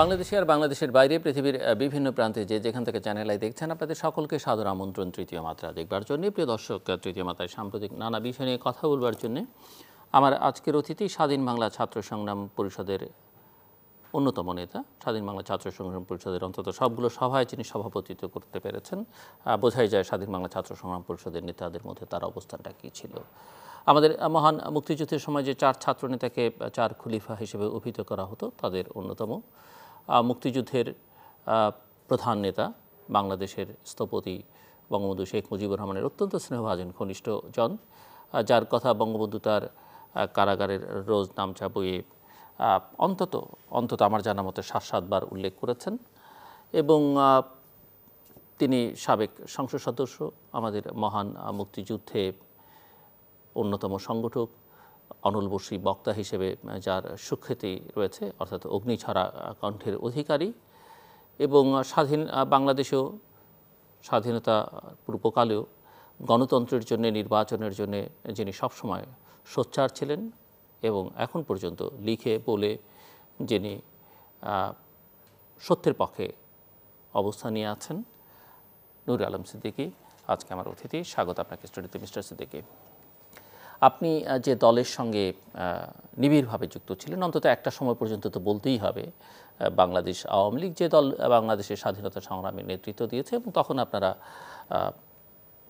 বাংলাদেশে আর বাংলাদেশের বাইরে পৃথিবীর বিভিন্ন প্রান্তে যে যেখান থেকে চ্যানেল আই দেখছেন আপনাদের সকলকে সাদর আমন্ত্রণ তৃতীয় মাত্রা দেখবার জন্য। প্রিয় দর্শক তৃতীয় মাত্রায় সাম্প্রতিক নানা বিষয় নিয়ে কথা বলবার জন্য আমার আজকের অতিথি স্বাধীন বাংলা ছাত্র সংগ্রাম পরিষদের অন্যতম নেতা। স্বাধীন বাংলা ছাত্র সংগ্রাম পরিষদের অন্তত সবগুলো সভায় যিনি সভাপতিত্ব করতে পেরেছেন বোঝাই যায় স্বাধীন বাংলা ছাত্র সংগ্রাম পরিষদের নেতাদের মধ্যে তার অবস্থানটা কী ছিল। আমাদের মহান মুক্তিযুদ্ধের সময় যে চার ছাত্রনেতাকে আহ, চার খলিফা হিসেবে অভিহিত করা হতো তাদের অন্যতম। মুক্তিযুদ্ধের প্রধান নেতা বাংলাদেশের স্থপতি বঙ্গবন্ধু শেখ মুজিবুর রহমানের অত্যন্ত স্নেহভাজন ঘনিষ্ঠ জন যার কথা বঙ্গবন্ধু তার কারাগারের রোজ নামচা বইয়ে অন্তত অন্তত আমার জানা মতে সাত, সাতবার উল্লেখ করেছেন এবং তিনি সাবেক সংসদ সদস্য, আমাদের মহান মুক্তিযুদ্ধে অন্যতম সংগঠক। অনল বসী বক্তা হিসেবে যার সুখ্যাতি রয়েছে, অর্থাৎ অগ্নিছড়া কণ্ঠের অধিকারী এবং স্বাধীন বাংলাদেশেও স্বাধীনতা পূর্বকালেও গণতন্ত্রের জন্য, নির্বাচনের জন্য যিনি সবসময় সোচ্চার ছিলেন এবং এখন পর্যন্ত লিখে, বলে যিনি সত্যের পক্ষে অবস্থান নিয়ে আছেন, নুর আলম সিদ্দিকী। আজকে আমার অতিথি, স্বাগত আপনাকে স্টুডিওতে, মিস্টার সিদ্দিকী। আপনি যে দলের সঙ্গে নিবিড়ভাবে যুক্ত ছিলেন, অন্তত একটা সময় পর্যন্ত তো বলতেই হবে বাংলাদেশ আওয়ামী লীগ যে দল বাংলাদেশের স্বাধীনতা সংগ্রামের নেতৃত্ব দিয়েছে এবং তখন আপনারা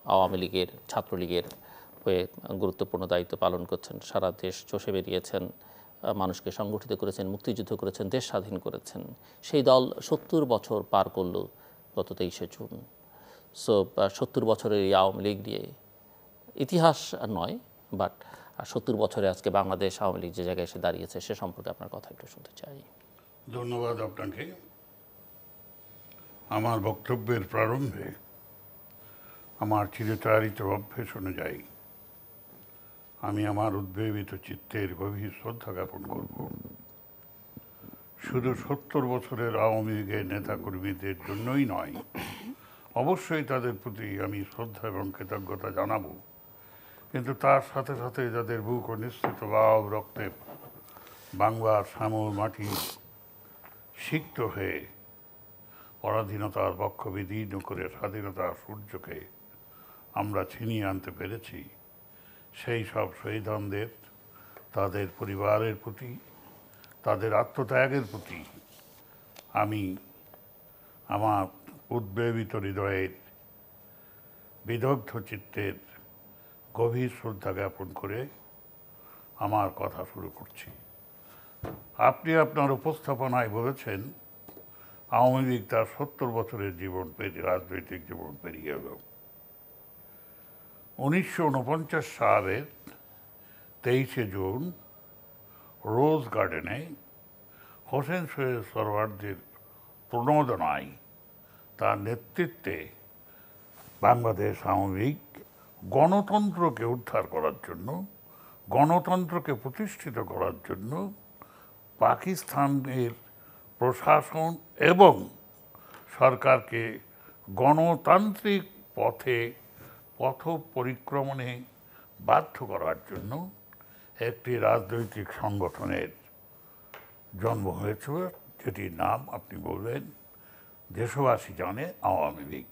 আওয়ামী লীগের, ছাত্রলীগের হয়ে গুরুত্বপূর্ণ দায়িত্ব পালন করছেন। সারা দেশ চষে বেরিয়েছেন মানুষকে সংগঠিত করেছেন, মুক্তিযুদ্ধ করেছেন, দেশ স্বাধীন করেছেন। সেই দল সত্তর বছর পার করল গত তেইশে জুন। সো সত্তর বছরের এই আওয়ামী লীগ নিয়ে ইতিহাস নয় বাট সত্তর বছরে আজকে বাংলাদেশ আওয়ামী লীগ যে জায়গায় এসে দাঁড়িয়েছে, সে সম্পর্কে আপনার কথা একটু শুনতে চাই। ধন্যবাদ আপনাকে। আমার বক্তব্যের প্রারম্ভে আমার চিরচারিত অভ্যেস অনুযায়ী আমি আমার উদ্বেলিত চিত্তের গভীর শ্রদ্ধা জ্ঞাপন করব। শুধু সত্তর বছরের আওয়ামী লীগের নেতাকর্মীদের জন্যই নয়, অবশ্যই তাদের প্রতি আমি শ্রদ্ধা এবং কৃতজ্ঞতা জানাব। কিন্তু তার সাথে সাথে যাদের বুক ও নিশ্চিত ভাব রক্তে বাংলার শ্যামল মাটি সিক্ত হয়ে পরাধীনতার বক্ষ বিদীর্ণ করে স্বাধীনতার সূর্যকে আমরা ছিনিয়ে আনতে পেরেছি, সেই সব শহীদদের তাদের পরিবারের প্রতি, তাদের আত্মত্যাগের প্রতি আমি আমার উদ্বেলিত হৃদয়ের বিদগ্ধ চিত্তের গভীর শ্রদ্ধা জ্ঞাপন করে আমার কথা শুরু করছি। আপনি আপনার উপস্থাপনায় বলেছেন, আওয়ামী লীগ তার সত্তর বছরের জীবন পেরিয়ে, রাজনৈতিক জীবন পেরিয়ে গেল। উনিশশো উনপঞ্চাশ সালের তেইশে জুন রোজ গার্ডেনে হোসেন সৈয়দ সরওয়ার্দের প্রণোদনায় তার নেতৃত্বে বাংলাদেশ আওয়ামী লীগ গণতন্ত্রকে উদ্ধার করার জন্য, গণতন্ত্রকে প্রতিষ্ঠিত করার জন্য পাকিস্তানের প্রশাসন এবং সরকারকে গণতান্ত্রিক পথে পথ পরিক্রমণে বাধ্য করার জন্য একটি রাজনৈতিক সংগঠনের জন্ম হয়েছিল যেটির নাম আপনি বললেন দেশবাসী জানে, আওয়ামী লীগ।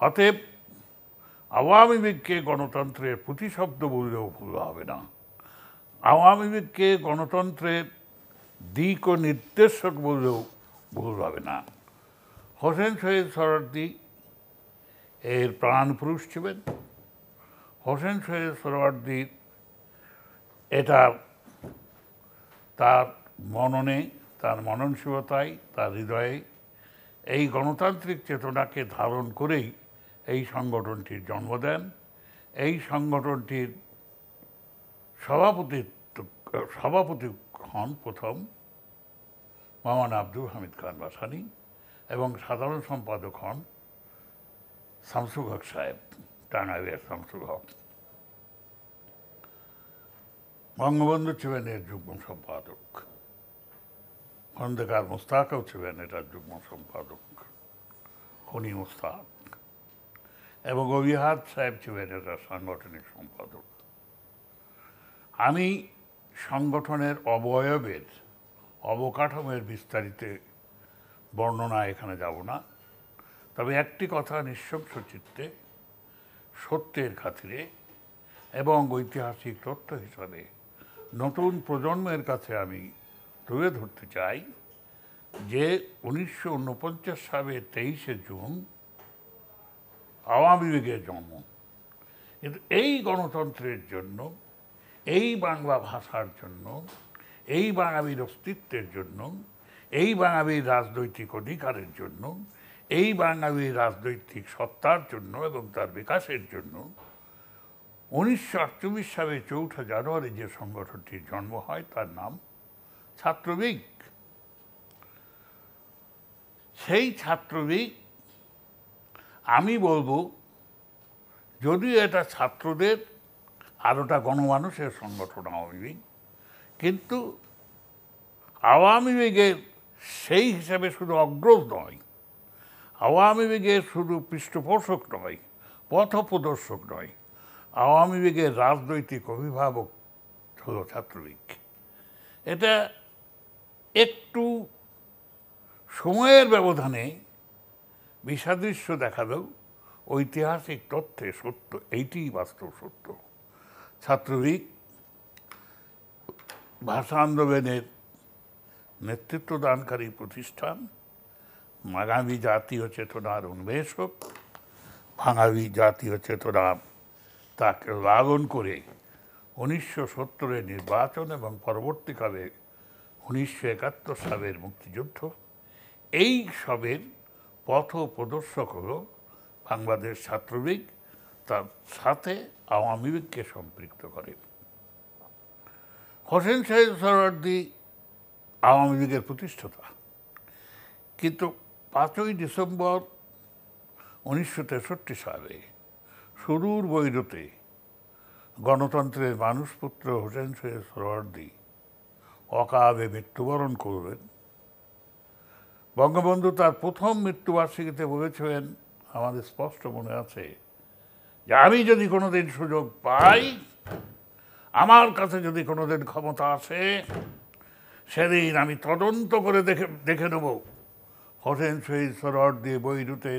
অতএব আওয়ামী লীগকে গণতন্ত্রের প্রতিশব্দ বললেও ভুল হবে না। আওয়ামী লীগকে গণতন্ত্রের দিক ও নির্দেশক বললেও ভুল হবে না। হোসেন শহীদ সরার্দি এর প্রাণ পুরুষ ছিলেন। হোসেন শহীদ সরওয়ার্দির এটা তার মননে, তার মননশীলতায়, তার হৃদয়ে এই গণতান্ত্রিক চেতনাকে ধারণ করেই এই সংগঠনটির জন্ম দেন। এই সংগঠনটির সভাপতিত্ব, সভাপতি হন প্রথম মামান আব্দুল হামিদ খান বাসানি এবং সাধারণ সম্পাদক হন শামসুল হক সাহেব টাঙ্গাইয়ের শামসুল হক। বঙ্গবন্ধু ছিলেন এর যুগ্ম সম্পাদক। খন্দকার মুস্তাকও ছিলেন এটার যুগ্ম সম্পাদক। খনি মুস্তাক। এবং অভিহাত সাহেব ছিলেন এটার সাংগঠনিক সম্পাদক। আমি সংগঠনের অবয়বের অবকাঠামোর বিস্তারিত বর্ণনা এখানে যাব না। তবে একটি কথা নিঃশংস চিত্তে সত্যের খাতিরে এবং ঐতিহাসিক তথ্য হিসাবে নতুন প্রজন্মের কাছে আমি তুলে ধরতে চাই যে উনিশশো উনপঞ্চাশ সালের তেইশে জুন আওয়ামী লীগের জন্ম। কিন্তু এই গণতন্ত্রের জন্য, এই বাংলা ভাষার জন্য, এই বাঙালির অস্তিত্বের জন্য, এই বাঙালির রাজনৈতিক অধিকারের জন্য, এই বাঙালির রাজনৈতিক সত্তার জন্য এবং তার বিকাশের জন্য উনিশশো আটচল্লিশ সালে চৌঠা জানুয়ারি যে সংগঠনটির জন্ম হয়, তার নাম ছাত্রলীগ। সেই ছাত্রলীগ আমি বলব যদিও এটা ছাত্রদের, আর ওটা গণমানুষের সংগঠন আওয়ামী লীগ, কিন্তু আওয়ামী লীগের সেই হিসাবে শুধু অগ্রজ নয়, আওয়ামী লীগের শুধু পৃষ্ঠপোষক নয়, পথপ্রদর্শক নয়, আওয়ামী লীগের রাজনৈতিক অভিভাবক হল ছাত্রলীগ। এটা একটু সময়ের ব্যবধানে বিষাদৃশ্য দেখালেও ঐতিহাসিক তথ্যে সত্য, এইটিই বাস্তব সত্য। ছাত্রলীগ, ভাষা আন্দোলনের নেতৃত্বদানকারী প্রতিষ্ঠান আগামী জাতীয় চেতনার উন্মেষক বাঙালি জাতীয় চেতনা তাকে লালন করে উনিশশো সত্তরের নির্বাচন এবং পরবর্তীকালে উনিশশো একাত্তর সালের মুক্তিযুদ্ধ, এই সবের পথ প্রদর্শক হল বাংলাদেশ ছাত্রলীগ, তার সাথে আওয়ামী লীগকে সম্পৃক্ত করে। হোসেন সাহেব সরার্দি আওয়ামী লীগের প্রতিষ্ঠাতা। কিন্তু পাঁচই ডিসেম্বর উনিশশো তেষট্টি সালে সুদূর বৈরতে গণতন্ত্রের মানুষপুত্র হোসেন সৈয়দ সরওয়ার্দি অকালে মৃত্যুবরণ করবেন বঙ্গবন্ধু তার প্রথম মৃত্যুবার্ষিকীতে বলেছিলেন আমাদের স্পষ্ট মনে আছে যে আমি যদি কোনোদিন সুযোগ পাই, আমার কাছে যদি কোনোদিন ক্ষমতা আসে, সেদিন আমি তদন্ত করে দেখে দেখে নেব। হোসেন শহীদ সরোয়ার দিয়ে বৈরুতে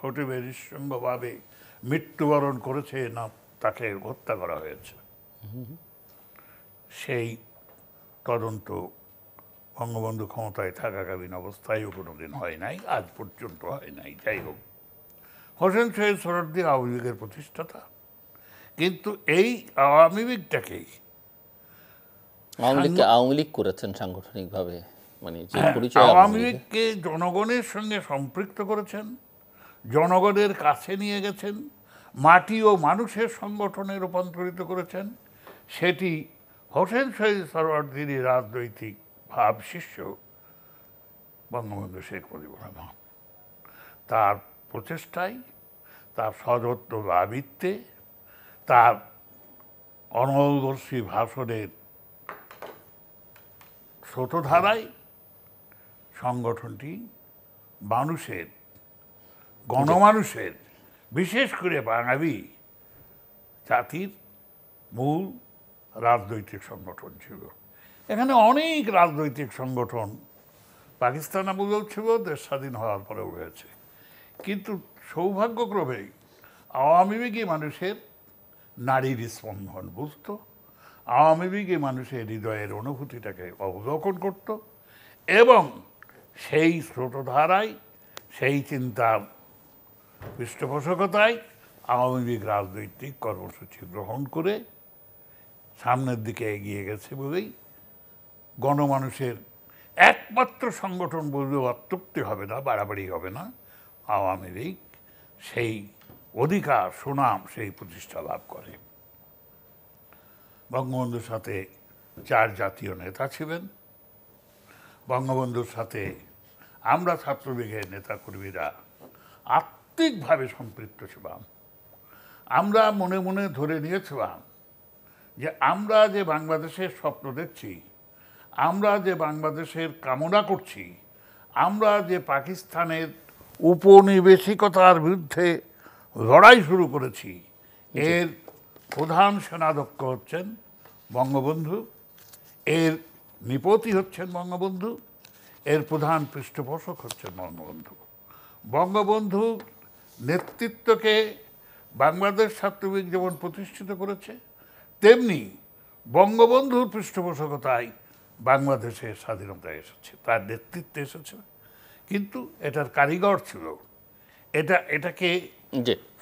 হোটেলে নিঃসঙ্গভাবে মৃত্যুবরণ করেছে না তাকে হত্যা করা হয়েছে। সেই তদন্ত বঙ্গবন্ধু ক্ষমতায় থাকাকালীন অবস্থায়ও কোনো দিন হয় নাই আজ পর্যন্ত হয় নাই। যাই হোক হোসেন শহীদ সরদ্দি আওয়ামী লীগের প্রতিষ্ঠাতা। কিন্তু এই আওয়ামী লীগটাকেই আওয়ামী লীগকে আওয়ামী লীগ করেছেন সাংগঠনিকভাবে মানে যে পরিচয় আওয়ামী লীগকে জনগণের সঙ্গে সম্পৃক্ত করেছেন জনগণের কাছে নিয়ে গেছেন মাটি ও মানুষের সংগঠনে রূপান্তরিত করেছেন। সেটি হোসেন শহীদ সরওয়ার্দিনী রাজনৈতিক ভাব শিষ্য বঙ্গবন্ধু শেখ মুজিবুর রহমান। তার প্রচেষ্টায়, তার সযত্ন আবৃত্তে, তার অনলদর্শী ভাষণের স্রোতধারায় সংগঠনটি মানুষের, গণমানুষের, বিশেষ করে বাঙালি জাতির মূল রাজনৈতিক সংগঠন ছিল। এখানে অনেক রাজনৈতিক সংগঠন, পাকিস্তান আমলেও ছিল দেশ স্বাধীন হওয়ার পরেও রয়েছে। কিন্তু সৌভাগ্যক্রমে আওয়ামী লীগই মানুষের নারীর স্পন্দন বুঝত, আওয়ামী লীগই মানুষের হৃদয়ের অনুভূতিটাকে অবলোকন করত এবং সেই স্রোতধারায়, সেই চিন্তার পৃষ্ঠপোষকতায় আওয়ামী লীগ রাজনৈতিক কর্মসূচি গ্রহণ করে সামনের দিকে এগিয়ে গেছে বলেই গণমানুষের একমাত্র সংগঠন বললেও অত্যুক্তি হবে না, বাড়াবাড়ি হবে না। আওয়ামী লীগ সেই অধিকার, সুনাম সেই প্রতিষ্ঠা লাভ করে। বঙ্গবন্ধুর সাথে চার জাতীয় নেতা ছিলেন। বঙ্গবন্ধুর সাথে আমরা ছাত্রলীগের নেতাকর্মীরা আত্মিকভাবে সম্পৃক্ত ছিলাম। আমরা মনে মনে ধরে নিয়েছিলাম যে আমরা যে বাংলাদেশের স্বপ্ন দেখছি আমরা যে বাংলাদেশের কামনা করছি আমরা যে পাকিস্তানের উপনিবেশিকতার বিরুদ্ধে লড়াই শুরু করেছি এর প্রধান সেনাধ্যক্ষ হচ্ছেন বঙ্গবন্ধু এর নিপতি হচ্ছেন বঙ্গবন্ধু এর প্রধান পৃষ্ঠপোষক হচ্ছেন বঙ্গবন্ধু। বঙ্গবন্ধু নেতৃত্বকে বাংলাদেশ ছাত্রলীগ যেমন প্রতিষ্ঠিত করেছে তেমনি বঙ্গবন্ধুর পৃষ্ঠপোষকতায় বাংলাদেশের স্বাধীনতা এসেছে তার নেতৃত্বে এসেছে। কিন্তু এটার কারিগর ছিল এটা এটাকে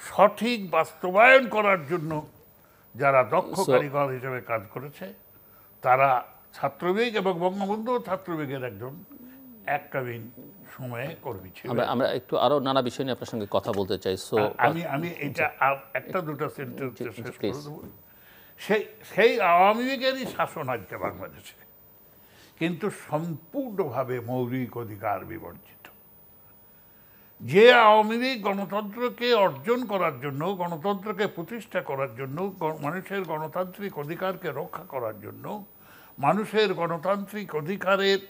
সঠিক বাস্তবায়ন করার জন্য যারা দক্ষ কারিগর হিসেবে কাজ করেছে তারা ছাত্রলীগ এবং বঙ্গবন্ধু ছাত্রলীগের একজন এককালীন সময়ে কর্মী ছিল। আমরা আমরা একটু আরও নানা বিষয় নিয়ে আপনার সঙ্গে কথা বলতে চাই সো আমি আমি এটা একটা দুটো সেন্টেন্স শেষ করে দেবো। সেই সেই আওয়ামী লীগেরই শাসন আজকে বাংলাদেশে। কিন্তু সম্পূর্ণভাবে মৌলিক অধিকার বিবর্জিত। যে আওয়ামী লীগ গণতন্ত্রকে অর্জন করার জন্য, গণতন্ত্রকে প্রতিষ্ঠা করার জন্য মানুষের গণতান্ত্রিক অধিকারকে রক্ষা করার জন্য, মানুষের গণতান্ত্রিক অধিকারের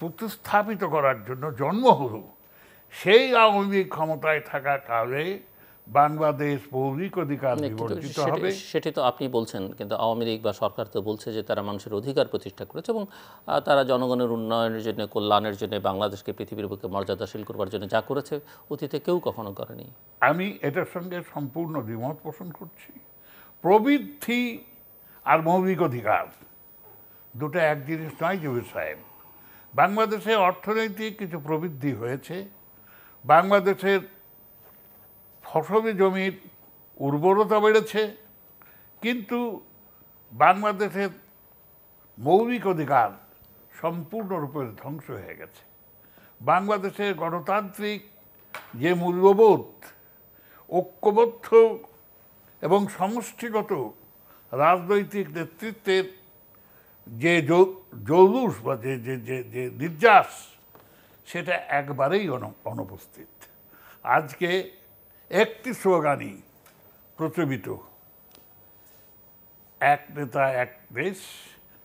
প্রতিস্থাপিত করার জন্য জন্ম হল, সেই আওয়ামী লীগ ক্ষমতায় থাকা কালে বাংলাদেশ মৌলিক অধিকার মানে কিন্তু হবে। সেটি তো আপনি বলছেন কিন্তু আওয়ামী লীগ বা সরকার তো বলছে যে তারা মানুষের অধিকার প্রতিষ্ঠা করেছে এবং তারা জনগণের উন্নয়নের জন্য কল্যাণের জন্য বাংলাদেশকে পৃথিবীর বুকে মর্যাদাশীল করবার জন্য যা করেছে অতীতে কেউ কখনো করেনি। আমি এটার সঙ্গে সম্পূর্ণ দ্বিমত পোষণ করছি। প্রবৃদ্ধি আর মৌলিক অধিকার দুটো এক জিনিস নয় জবির সাহেব। বাংলাদেশে অর্থনৈতিক কিছু প্রবৃদ্ধি হয়েছে বাংলাদেশের ফসলি জমির উর্বরতা বেড়েছে, কিন্তু বাংলাদেশের মৌলিক অধিকার সম্পূর্ণরূপে ধ্বংস হয়ে গেছে। বাংলাদেশের গণতান্ত্রিক যে মূল্যবোধ, ঐক্যবদ্ধ এবং সমষ্টিগত রাজনৈতিক নেতৃত্বের যে জৌলুস বা যে যে যে নির্যাস, সেটা একবারেই অনু- অনুপস্থিত। আজকে একটি স্লোগানই প্রচলিত। এক নেতা এক দেশ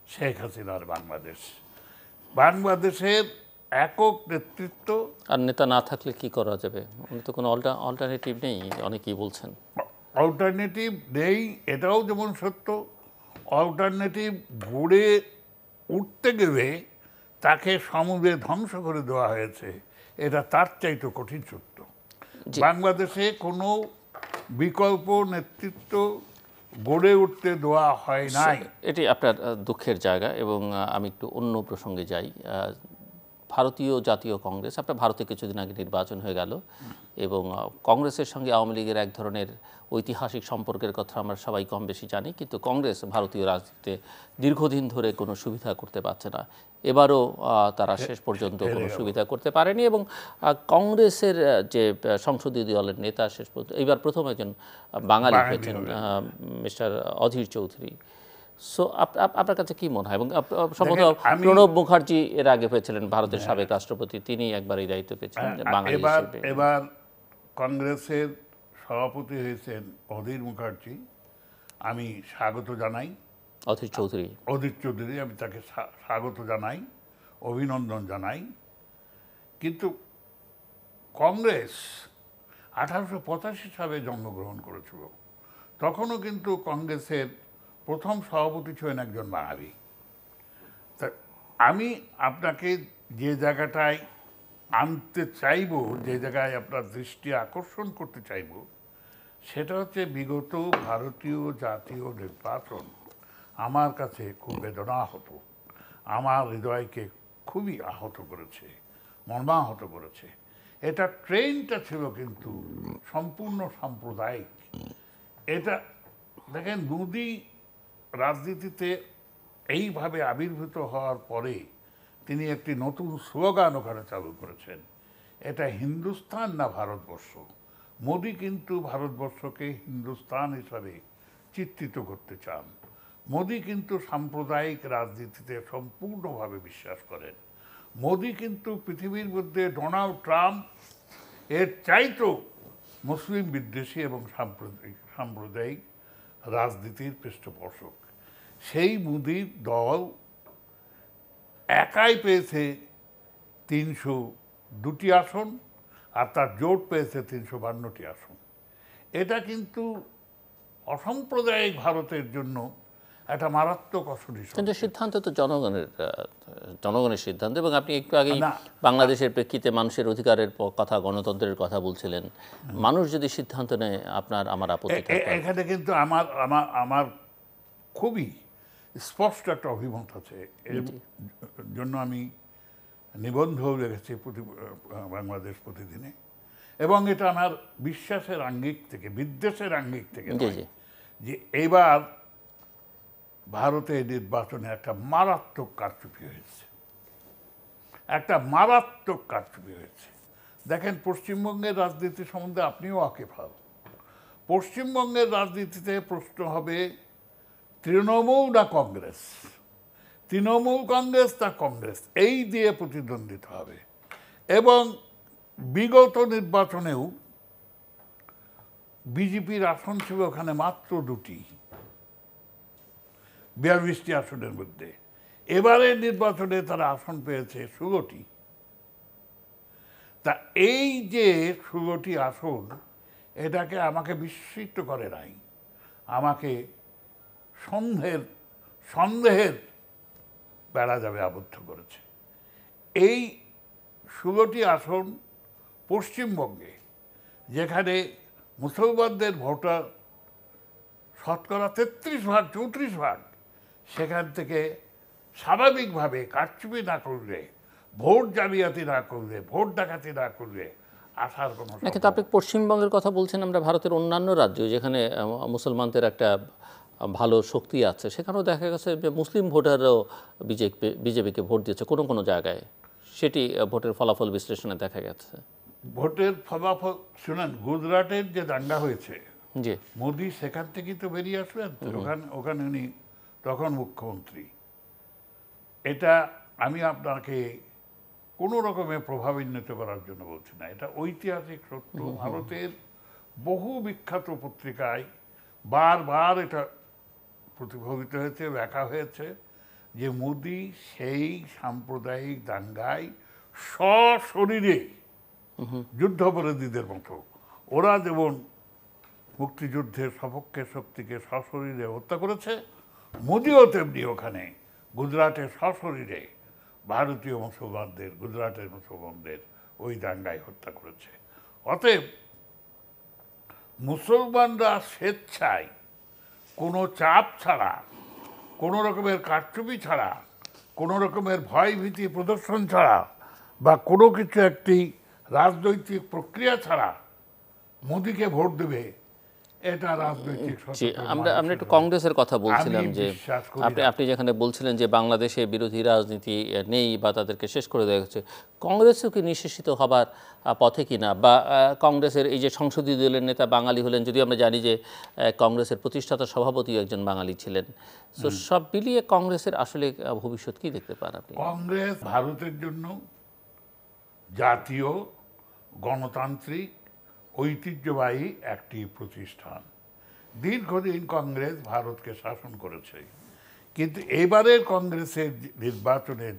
শেখ হাসিনার বাংলাদেশ। বাংলাদেশের একক নেতৃত্ব আর নেতা না থাকলে কি করা যাবে? উনি তো কোনো অল্টা অল্টারনেটিভ নেই অনেকেই বলছেন। অল্টারনেটিভ নেই এটাও যেমন সত্য অল্টারনেটিভ গড়ে উঠতে গেলে তাকে সমুদ্রে ধ্বংস করে দেওয়া হয়েছে। এটা তার চাইতে কঠিন সত্য। বাংলাদেশে কোনো বিকল্প নেতৃত্ব গড়ে উঠতে দেওয়া হয় নাই। এটি আপনার দুঃখের জায়গা এবং আমি একটু অন্য প্রসঙ্গে যাই। ভারতীয় জাতীয় কংগ্রেস আপনার ভারতে কিছুদিন আগে নির্বাচন হয়ে গেল এবং কংগ্রেসের সঙ্গে আওয়ামী লীগের এক ধরনের ঐতিহাসিক সম্পর্কের কথা আমরা সবাই কম বেশি জানি কিন্তু কংগ্রেস ভারতীয় রাজনীতিতে দীর্ঘদিন ধরে কোনো সুবিধা করতে পারছে না। এবারও তারা শেষ পর্যন্ত কোনো সুবিধা করতে পারেনি এবং কংগ্রেসের যে সংসদীয় দলের নেতা শেষ পর্যন্ত এইবার প্রথম একজন বাঙালি বাঙালি হয়েছেন মিস্টার অধীর চৌধুরী। সো আপনার কাছে কি মনে হয়? এবং সম্ভবত প্রণব মুখার্জি এর আগে পেয়েছিলেন ভারতের সাবেক রাষ্ট্রপতি তিনি একবার এই দায়িত্ব পেয়েছিলেন বাঙালি হ্যাঁ, হিসেবে। এবার কংগ্রেসের সভাপতি হয়েছেন অধীর মুখার্জি। আমি স্বাগত জানাই। অধীর চৌধুরী। অধীর চৌধুরী, আমি তাকে স্বা- স্বাগত জানাই, অভিনন্দন জানাই। কিন্তু কংগ্রেস আঠারোশো পঁচাশি সালে জন্মগ্রহণ করেছিল। তখনও কিন্তু কংগ্রেসের প্রথম সভাপতি ছিলেন একজন বাঙালি। তা আমি আপনাকে যে জায়গাটায় আনতে চাইব, যে জায়গায় আপনার দৃষ্টি আকর্ষণ করতে চাইব, সেটা হচ্ছে বিগত ভারতীয় জাতীয় নির্বাচন। আমার কাছে খুব বেদনাহত আমার হৃদয়কে খুবই আহত করেছে, মর্মাহত করেছে। এটা ট্রেনটা ছিল কিন্তু সম্পূর্ণ সাম্প্রদায়িক। এটা, দেখেন, মোদি রাজনীতিতে এইভাবে আবির্ভূত হওয়ার পরে তিনি একটি নতুন স্লোগান ওখানে চালু করেছেন। এটা হিন্দুস্তান না ভারতবর্ষ? মোদি কিন্তু ভারতবর্ষকে হিন্দুস্তান হিসাবে চিত্রিত করতে চান। মোদি কিন্তু সাম্প্রদায়িক রাজনীতিতে সম্পূর্ণভাবে বিশ্বাস করেন। মোদি কিন্তু পৃথিবীর মধ্যে ডোনাল্ড ট্রাম্প, এর চাইতো মুসলিম বিদ্বেষী এবং সাম্প্রদায়িক সাম্প্রদায়িক রাজনীতির পৃষ্ঠপোষক। সেই মোদির দল একাই পেয়েছে তিনশো দুটি আসন আর তার জোট পেয়েছে তিনশো বান্নটি আসন। এটা কিন্তু অসাম্প্রদায়িক ভারতের জন্য একটা মারাত্মক অসুবিধা কিন্তু সিদ্ধান্ত তো জনগণের জনগণের সিদ্ধান্ত এবং আপনি একটু আগেই না। বাংলাদেশের প্রেক্ষিতে মানুষের অধিকারের কথা গণতন্ত্রের কথা বলছিলেন। মানুষ যদি সিদ্ধান্ত নেয় আপনার আমার আপত্তি এখানে কিন্তু আমার আমার আমার খুবই স্পষ্ট একটা অভিমত আছে। এর জন্য আমি নিবন্ধও রেখেছি প্রতি বাংলাদেশ প্রতিদিনে। এবং এটা আমার বিশ্বাসের আঙ্গিক থেকে বিদ্বেষের আঙ্গিক থেকে যে এবার ভারতের নির্বাচনে একটা মারাত্মক কারচুপি হয়েছে। একটা মারাত্মক কারচুপি হয়েছে। দেখেন, পশ্চিমবঙ্গের রাজনীতি সম্বন্ধে আপনিও আকেফাল পশ্চিমবঙ্গের রাজনীতিতে প্রশ্ন হবে, তৃণমূল না কংগ্রেস? তৃণমূল কংগ্রেস না কংগ্রেস? এই দিয়ে প্রতিদ্বন্দ্বিতা হবে। এবং বিগত নির্বাচনেও বিজেপির আসন ছিল ওখানে মাত্র দুটি। বিয়াল্লিশটি আসনের মধ্যে। এবারের নির্বাচনে তারা আসন পেয়েছে ষোলোটি। তা এই যে ষোলোটি আসন, এটাকে আমাকে বিস্মিত করে নাই। আমাকে সন্দেহের সন্দেহের বেড়া যাবে আবদ্ধ করেছে। এই ষোলোটি আসন পশ্চিমবঙ্গে, যেখানে মুসলমানদের ভোটার শতকরা তেত্রিশ ভাগ, চৌত্রিশ ভাগ সেখান থেকে স্বাভাবিকভাবে কারচুপি না করলে ভোট জালিয়াতি না করলে ভোট ডাকাতি না করলে আসার কোনো না কিন্তু আপনি পশ্চিমবঙ্গের কথা বলছেন আমরা ভারতের অন্যান্য রাজ্য যেখানে মুসলমানদের একটা ভালো শক্তি আছে সেখানেও দেখা গেছে যে মুসলিম ভোটাররাও বিজেপি বিজেপিকে ভোট দিয়েছে কোনো কোনো জায়গায়। সেটি ভোটের ফলাফল বিশ্লেষণে দেখা গেছে। ভোটের ফলাফল শুনেন গুজরাটের যে দাঙ্গা হয়েছে জি। মোদি সেখান থেকেই তো বেরিয়ে আসবেন ওখানে ওখানে উনি তখন মুখ্যমন্ত্রী। এটা আমি আপনাকে কোনো রকমে প্রভাবান্বিত করার জন্য বলছি না। এটা ঐতিহাসিক সত্য। ভারতের বহু বিখ্যাত পত্রিকায় বারবার এটা প্রতিফলিত হয়েছে লেখা হয়েছে যে মোদি সেই সাম্প্রদায়িক দাঙ্গায় সশরীরে যুদ্ধাপরাধীদের মতো। ওরা যেমন মুক্তিযুদ্ধের সপক্ষে শক্তিকে সশরীরে হত্যা করেছে মোদিও তেমনি ওখানে। গুজরাটের সশরীরে ভারতীয় মুসলমানদের, গুজরাটের মুসলমানদের ওই দাঙ্গায় হত্যা করেছে। অতএব মুসলমানরা স্বেচ্ছায় কোনো চাপ ছাড়া, কোনো রকমের কারচুপি ছাড়া, কোনো রকমের ভয়ভীতি প্রদর্শন ছাড়া বা কোনো কিছু একটি রাজনৈতিক প্রক্রিয়া ছাড়া মোদিকে ভোট দেবে এটা রাজনৈতিক আমরা আমরা একটু কংগ্রেসের কথা বলছিলাম যে আপনি আপনি যেখানে বলছিলেন যে বাংলাদেশে বিরোধী রাজনীতি নেই বা তাদেরকে শেষ করে দেওয়া হচ্ছে কংগ্রেসও কি নিঃশেষিত হবার পথে কিনা? বা কংগ্রেসের এই যে সংসদীয় দলের নেতা বাঙালি হলেন যদিও আমরা জানি যে কংগ্রেসের প্রতিষ্ঠাতা সভাপতিও একজন বাঙালি ছিলেন। তো সব মিলিয়ে কংগ্রেসের আসলে ভবিষ্যৎ কি দেখতে পান আপনি? কংগ্রেস ভারতের জন্য জাতীয় গণতান্ত্রিক ঐতিহ্যবাহী একটি প্রতিষ্ঠান। দীর্ঘদিন কংগ্রেস ভারতকে শাসন করেছে। কিন্তু এবারের কংগ্রেসের নির্বাচনের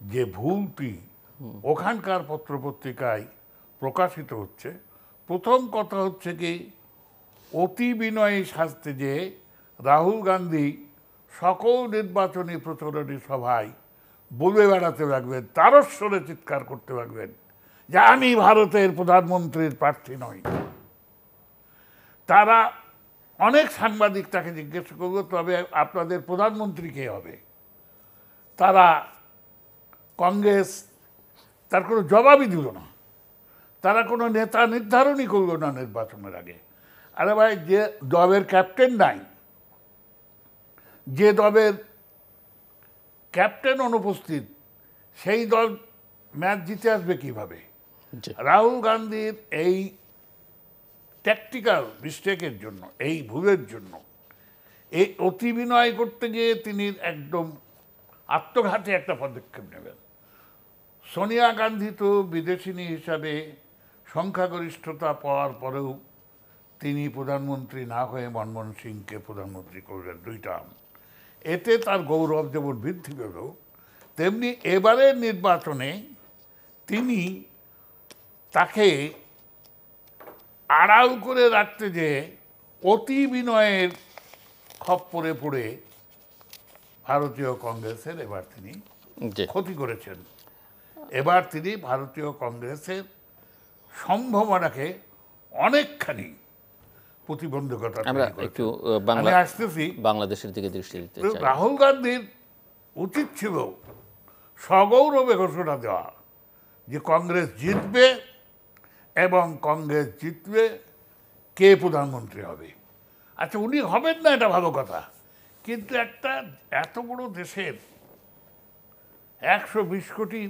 যে ভুলটি, ওখানকার পত্রপত্রিকায় প্রকাশিত হচ্ছে। প্রথম কথা হচ্ছে কি, অতি বিনয়ী সাজতে যে রাহুল গান্ধী সকল নির্বাচনী প্রচারণী সভায় বলে বেড়াতে লাগবেন তারস্বরে চিৎকার করতে লাগবেন যে আমি ভারতের প্রধানমন্ত্রীর প্রার্থী নই। তারা অনেক সাংবাদিক তাকে জিজ্ঞেস করল, তবে আপনাদের প্রধানমন্ত্রী কে হবে? তারা কংগ্রেস, তার কোনো জবাবই দিল না। তারা কোনো নেতা নির্ধারণই করল না নির্বাচনের আগে। আরে ভাই, যে দবের ক্যাপ্টেন নাই, যে দবের ক্যাপ্টেন অনুপস্থিত, সেই দল ম্যাচ জিতে আসবে কীভাবে? রাহুল গান্ধীর এই ট্যাকটিক্যাল মিস্টেকের জন্য, এই ভুলের জন্য, এই অতি বিনয় করতে গিয়ে তিনি একদম আত্মঘাতী একটা পদক্ষেপ নেবেন। সোনিয়া গান্ধী তো বিদেশিনী হিসাবে সংখ্যাগরিষ্ঠতা পাওয়ার পরেও তিনি প্রধানমন্ত্রী না হয়ে মনমোহন সিংকে প্রধানমন্ত্রী করলেন দুইটা এতে তার গৌরব যেমন বৃদ্ধি পেল, তেমনি এবারের নির্বাচনে তিনি তাকে আড়াল করে রাখতে যে অতি বিনয়ের খপ্পরে পড়ে ভারতীয় কংগ্রেসের এবার তিনি ক্ষতি করেছেন। এবার তিনি ভারতীয় কংগ্রেসের সম্ভাবনাকে অনেকখানি প্রতিবন্ধকতা আমরা একটু বাংলা আসতেছি। বাংলাদেশের দিকে দৃষ্টি দিতে রাহুল গান্ধীর উচিত ছিল সগৌরবে ঘোষণা দেওয়া যে কংগ্রেস জিতবে এবং কংগ্রেস জিতবে, কে প্রধানমন্ত্রী হবে? আচ্ছা উনি হবেন না, এটা ভালো কথা। কিন্তু একটা এত বড় দেশের, একশো বিশ কোটি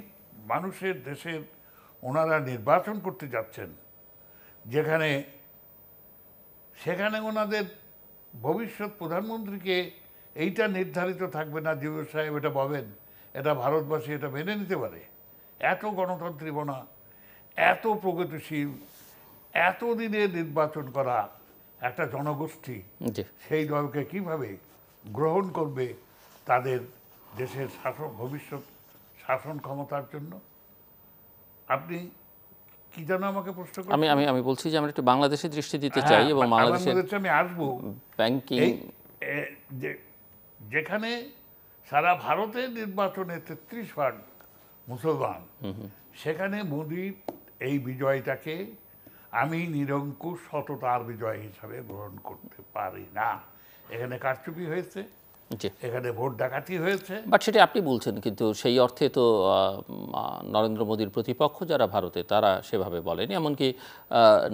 মানুষের দেশের ওনারা নির্বাচন করতে যাচ্ছেন, যেখানে, সেখানে ওনাদের ভবিষ্যৎ প্রধানমন্ত্রীকে এইটা নির্ধারিত থাকবে না জিও সাহেব এটা বলেন, এটা ভারতবাসী এটা মেনে নিতে পারে। এত গণতন্ত্রী বনা এত প্রগতিশীল এত দিনের নির্বাচন করা একটা জনগোষ্ঠী সেই দলকে কীভাবে গ্রহণ করবে তাদের দেশের শাসন ভবিষ্যৎ শাসন ক্ষমতার জন্য? আপনি কি যেন আমাকে প্রশ্ন? আমি আমি আমি বলছি যে আমরা একটু বাংলাদেশের দৃষ্টি দিতে হ্যাঁ, চাই এবং বাংলাদেশের আমি আসব। ব্যাংকিং যেখানে সারা ভারতের নির্বাচনে তেত্রিশ ভাগ মুসলমান সেখানে মোদির এই বিজয়টাকে আমি নিরঙ্কুশ সততার বিজয় হিসাবে গ্রহণ করতে পারি না। এখানে কারচুপি হয়েছে এখানে ভোট ডাকাতি হয়েছে। বাট সেটা আপনি বলছেন কিন্তু সেই অর্থে তো নরেন্দ্র মোদীর প্রতিপক্ষ যারা ভারতে তারা সেভাবে বলেনি। এমনকি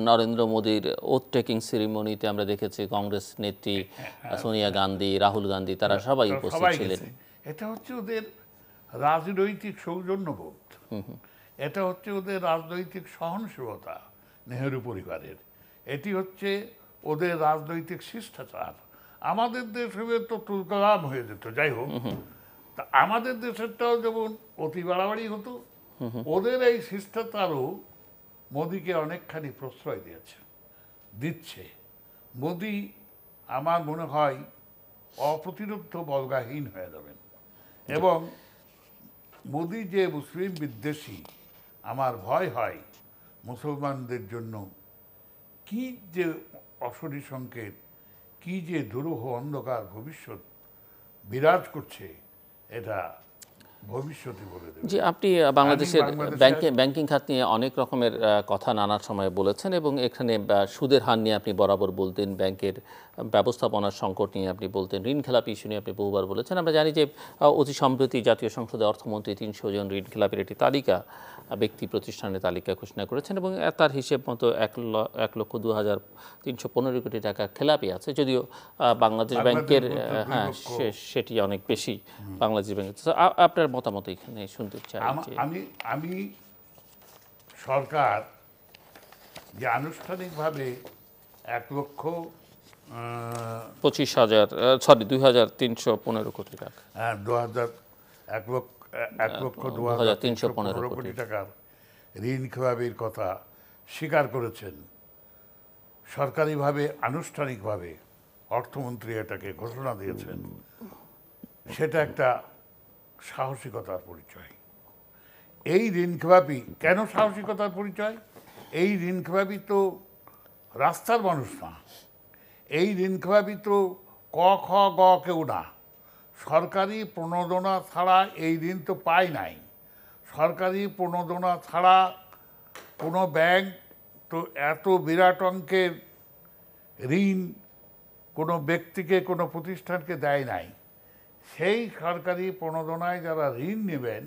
নরেন্দ্র মোদীর ওথ টেকিং সেরিমনিতে আমরা দেখেছি কংগ্রেস নেত্রী সোনিয়া গান্ধী রাহুল গান্ধী তারা সবাই উপস্থিত ছিলেন। এটা হচ্ছে ওদের রাজনৈতিক সৌজন্যবোধ। এটা হচ্ছে ওদের রাজনৈতিক সহনশীলতা নেহেরু পরিবারের। এটি হচ্ছে ওদের রাজনৈতিক শিষ্টাচার। আমাদের দেশ তো তুলকালাম হয়ে যেত যাই হোক। তা আমাদের দেশেরটাও যেমন অতি বাড়াবাড়ি হতো ওদের এই শিষ্টাচারও মোদিকে অনেকখানি প্রশ্রয় দিয়েছে দিচ্ছে। মোদি আমার মনে হয় অপ্রতিরোধ বলগাহীন হয়ে যাবেন। এবং মোদি যে মুসলিম বিদ্বেষী আমার ভয় হয় মুসলমানদের জন্য। কি যে অশনি সংকেত কি যে দুরূহ অন্ধকার ভবিষ্যৎ বিরাজ করছে এটা ভবিষ্যতে বলে দেবে। জি আপনি বাংলাদেশের ব্যাংকিং ব্যাংকিং খাত নিয়ে অনেক রকমের কথা নানা সময় বলেছেন এবং এখানে সুদের হার নিয়ে আপনি বরাবর বলতেন ব্যাংকের ব্যবস্থাপনার সংকট নিয়ে আপনি বলতেন ঋণ খেলাপি ইস্যু নিয়ে আপনি বহুবার বলেছেন। আমরা জানি যে অতি সম্প্রতি জাতীয় সংসদে অর্থমন্ত্রী তিনশো জন ঋণ খেলাপির একটি তালিকা ব্যক্তি প্রতিষ্ঠানের তালিকা ঘোষণা করেছেন এবং তার হিসেব মতো এক এক লক্ষ দু হাজার তিনশো পনেরো কোটি টাকা খেলাপি আছে। যদিও বাংলাদেশ ব্যাংকের হ্যাঁ সেটি অনেক বেশি বাংলাদেশ ব্যাংকের। আপনার মতামত এখানে শুনতে চাই আমি আমি সরকার যে আনুষ্ঠানিকভাবে এক লক্ষ পঁচিশ হাজার সরি দুই হাজার তিনশো পনেরো কোটি টাকা। হ্যাঁ, দু হাজার এক লক্ষ এক লক্ষ দু হাজার তিনশো পনেরো কোটি টাকার ঋণ খেলাপির কথা স্বীকার করেছেন। সরকারিভাবে আনুষ্ঠানিকভাবে অর্থমন্ত্রী এটাকে ঘোষণা দিয়েছেন। সেটা একটা সাহসিকতার পরিচয়। এই ঋণ খেলাপি কেন সাহসিকতার পরিচয়? এই ঋণ খেলাপি তো রাস্তার মানুষ না। এই ঋণ খেলাপি তো ক, খ, গ কেউ না। সরকারি প্রণোদনা ছাড়া এই ঋণ তো পায় নাই। সরকারি প্রণোদনা ছাড়া কোনো ব্যাংক তো এত বিরাট অঙ্কের ঋণ কোনো ব্যক্তিকে, কোনো প্রতিষ্ঠানকে দেয় নাই। সেই সরকারি প্রণোদনায় যারা ঋণ নেবেন,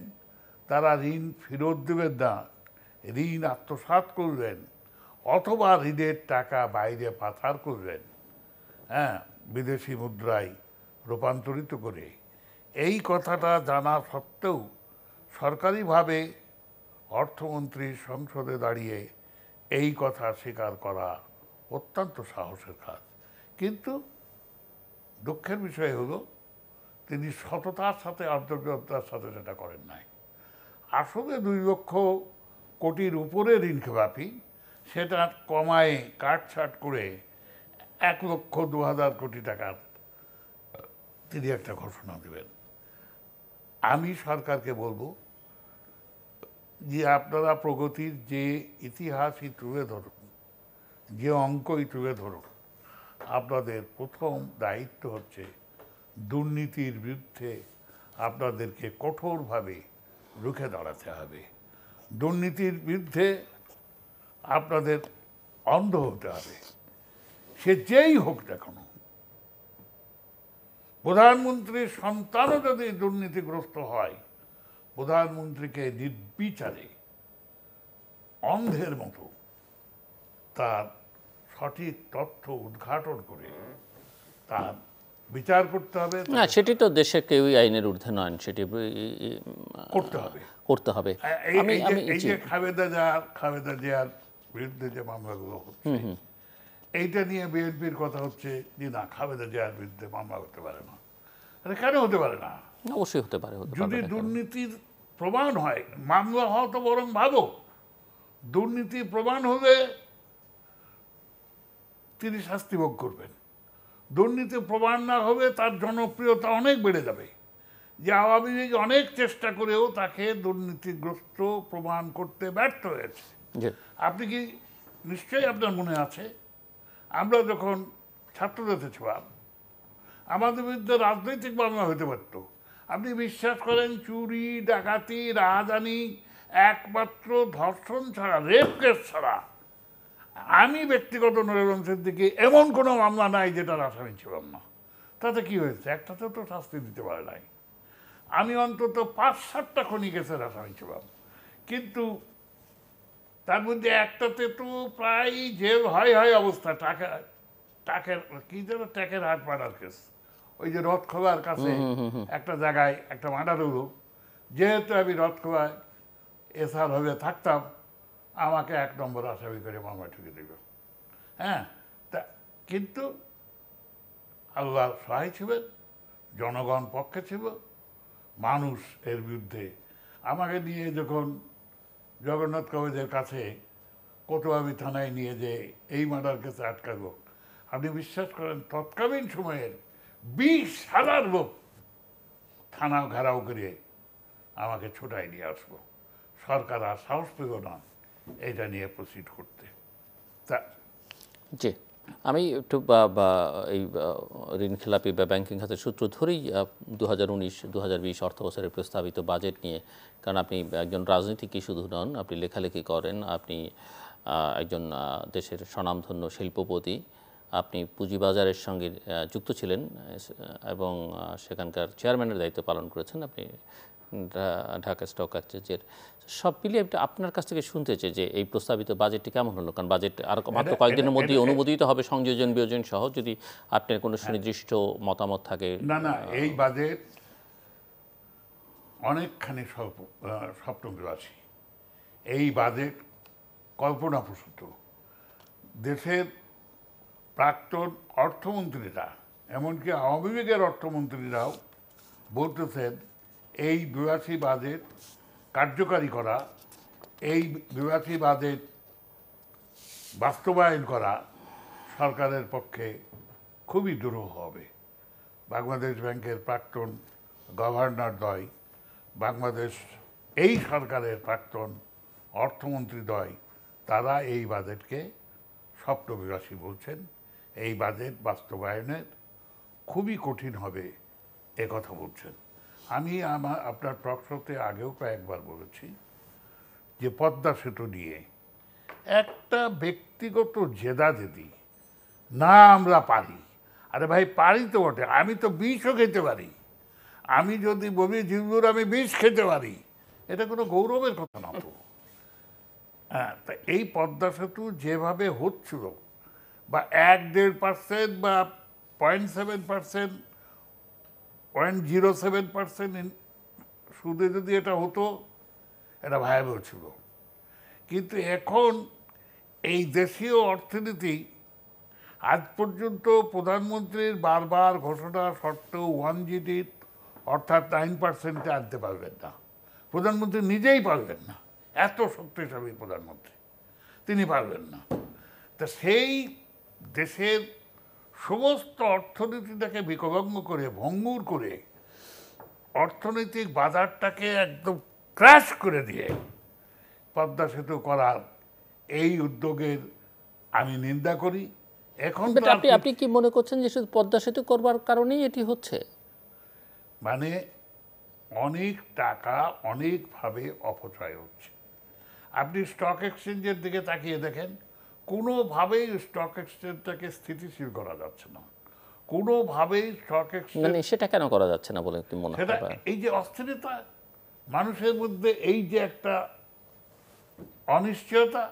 তারা ঋণ ফেরত দেবেন না, ঋণ আত্মসাৎ করবেন, অথবা ঋণের টাকা বাইরে পাচার করবেন। হ্যাঁ বিদেশি মুদ্রায় রূপান্তরিত করে। এই কথাটা জানা সত্ত্বেও সরকারিভাবে অর্থমন্ত্রী সংসদে দাঁড়িয়ে এই কথা স্বীকার করা অত্যন্ত সাহসের কাজ। কিন্তু দুঃখের বিষয় হলো, তিনি সততার সাথে আন্তর্জাতার সাথে সেটা করেন নাই। আসলে দুই লক্ষ কোটির উপরে ঋণ খেলাপি সেটা কমায় কাটছাট করে এক লক্ষ দু হাজার কোটি টাকার, তিনি একটা ঘোষণা দেবেন। আমি সরকারকে বলব যে আপনারা প্রগতির যে ইতিহাসই তুলে ধরুন, যে অঙ্কই তুলে ধরুন, আপনাদের প্রথম দায়িত্ব হচ্ছে দুর্নীতির বিরুদ্ধে আপনাদেরকে কঠোরভাবে রুখে দাঁড়াতে হবে। দুর্নীতির বিরুদ্ধে আপনাদের অন্ধ হতে হবে। সে যেই হোক না কেন প্রধানমন্ত্রীর সন্তানও যদি দুর্নীতিগ্রস্ত হয় প্রধানমন্ত্রীকে নির্বিচারে অন্ধের মতো তার সঠিক তথ্য উদ্ঘাটন করে তার বিচার করতে হবে। না সেটি তো দেশে কেউই আইনের ঊর্ধ্বে নন সেটি করতে হবে। করতে হবে। এই- যে- আমি এই যে খালেদা জিয়ার খালেদা জিয়ার বিরুদ্ধে যে মামলাগুলো হচ্ছে এইটা নিয়ে বিএনপির কথা হচ্ছে যে না খালেদা জিয়ার বিরুদ্ধে মামলা হতে পারে না। আরে কেন হতে পারে না? অবশ্যই হতে পারে যদি? দুর্নীতির প্রমাণ হয় মামলা হওয়া তো বরং ভালো। দুর্নীতি প্রমাণ হলে তিনি শাস্তি ভোগ করবেন। দুর্নীতি প্রমাণ না হবে তার জনপ্রিয়তা অনেক বেড়ে যাবে। যে আওয়ামী লীগ অনেক চেষ্টা করেও তাকে দুর্নীতিগ্রস্ত প্রমাণ করতে ব্যর্থ হয়েছে। আপনি কি নিশ্চয়ই আপনার মনে আছে? আমরা যখন ছাত্রদেরতে ছিলাম, আমাদের বিরুদ্ধে রাজনৈতিক মামলা হতে পারত। আপনি বিশ্বাস করেন, চুরি, ডাকাতি, রাহাজানি একমাত্র ধর্ষণ ছাড়া রেপ কেস ছাড়া। আমি ব্যক্তিগত নরেন্দ্র দিকে এমন কোনো মামলা নাই যেটার আসামি ছিলাম না। তাতে কি হয়েছে? একটাতে তো শাস্তি দিতে পারে নাই। আমি অন্তত পাঁচ সাতটা খনি কেসের আসামি ছিলাম। কিন্তু তার মধ্যে একটাতে তো প্রায় জেল হয় হয় অবস্থা। টাকা টাকের কি যেন ট্যাকের হাট মার্ডার কেস। ওই যে রথখোয়ার কাছে একটা জায়গায় একটা মার্ডার হলো যেহেতু আমি রথখোয়ায় এসআর হয়ে থাকতাম আমাকে এক নম্বর আসামি করে মামলা ঠুকে দিল। হ্যাঁ তা কিন্তু আল্লাহ সহায় ছিলেন জনগণ পক্ষে ছিল মানুষ এর বিরুদ্ধে। আমাকে নিয়ে যখন জগন্নাথ কলেজের কাছে কোটোয়াবি থানায় নিয়ে যে এই মার্ডার কেসে আটকাবো। আপনি বিশ্বাস করেন, তৎকালীন সময়ের বিশ হাজার লোক থানা ঘেরাও করে আমাকে ছোটাই নিয়ে আসব। সরকার আর সাহস পেল না এটা নিয়ে প্রসিড করতে। তা জি। আমি একটু এই ঋণ খেলাপি বা ব্যাংকিং খাতের সূত্র ধরেই দু হাজার উনিশ দু বিশ অর্থ বছরের প্রস্তাবিত বাজেট নিয়ে, কারণ আপনি একজন রাজনীতিকই শুধু নন, আপনি লেখালেখি করেন, আপনি একজন দেশের স্বনামধন্য শিল্পপতি, আপনি পুঁজিবাজারের সঙ্গে যুক্ত ছিলেন এবং সেখানকার চেয়ারম্যানের দায়িত্ব পালন করেছেন, আপনি ঢাকা স্টক এক্সচেঞ্জের সব মিলিয়ে একটু আপনার কাছ থেকে শুনতে চাই যে এই প্রস্তাবিত বাজেটটি কেমন হলো? কারণ বাজেট আর মাত্র কয়েকদিনের মধ্যেই অনুমোদিত হবে সংযোজন বিয়োজন সহ যদি আপনার কোনো সুনির্দিষ্ট মতামত থাকে। না না এই বাজেট অনেকখানি স্বপ্নগ্রাসী এই বাজেট কল্পনাপ্রসূত। দেশের প্রাক্তন অর্থমন্ত্রীরা এমনকি আওয়ামী লীগের অর্থমন্ত্রীরাও বলতেছেন এই বাজেট কার্যকারী করা, এই বাজেট বাস্তবায়ন করা সরকারের পক্ষে খুবই দুরূহ হবে। বাংলাদেশ ব্যাংকের প্রাক্তন গভর্নর দ্বয় বাংলাদেশ এই সরকারের প্রাক্তন অর্থমন্ত্রী দ্বয় তারা এই বাজেটকে স্বপ্নবিলাসী বলছেন। এই বাজেট বাস্তবায়নের খুবই কঠিন হবে কথা বলছেন। আমি আমার আপনার টকশোতে আগেও কয়েকবার বলেছি যে পদ্মা সেতু নিয়ে একটা ব্যক্তিগত জেদাজেদি না আমরা পারি, আরে ভাই পারি তো বটে, আমি তো বিষও খেতে পারি, আমি যদি বলি জিন্দুর আমি বিষ খেতে পারি, এটা কোনো গৌরবের কথা না তো। হ্যাঁ তা এই পদ্মা সেতু যেভাবে হচ্ছিল, বা এক দেড় পার্সেন্ট বা point seven percent point zero seven percent সুদে যদি এটা হতো, এটা ভায়াবল ছিল। কিন্তু এখন এই দেশীয় অর্থনীতি আজ পর্যন্ত প্রধানমন্ত্রীর বারবার ঘোষণা সত্ত্বেও ওয়ান জিডি অর্থাৎ নাইন পার্সেন্টে আনতে পারবেন না। প্রধানমন্ত্রী নিজেই পারবেন না। এত শক্তিশালী প্রধানমন্ত্রী। তিনি পারবেন না। তা সেই দেশের সমস্ত অর্থনীতিটাকে বিকলঙ্গ করে ভঙ্গুর করে অর্থনৈতিক বাজারটাকে একদম ক্র্যাশ করে দিয়ে পদ্মা সেতু করার এই উদ্যোগের আমি নিন্দা করি। এখন আপনি আপনি কি মনে করছেন যে শুধু পদ্মা সেতু করবার কারণেই এটি হচ্ছে? মানে অনেক টাকা অনেকভাবে অপচয় হচ্ছে। আপনি স্টক এক্সচেঞ্জের দিকে তাকিয়ে দেখেন কোনোভাবেই স্টক এক্সচেঞ্জটাকে স্থিতিশীল করা যাচ্ছে না। কোনোভাবেই স্টক এক্সচেঞ্জ মানে সেটা কেন করা যাচ্ছে না বলে কি মনে হয় এই যে অস্থিরতা মানুষের মধ্যে এই যে একটা অনিশ্চয়তা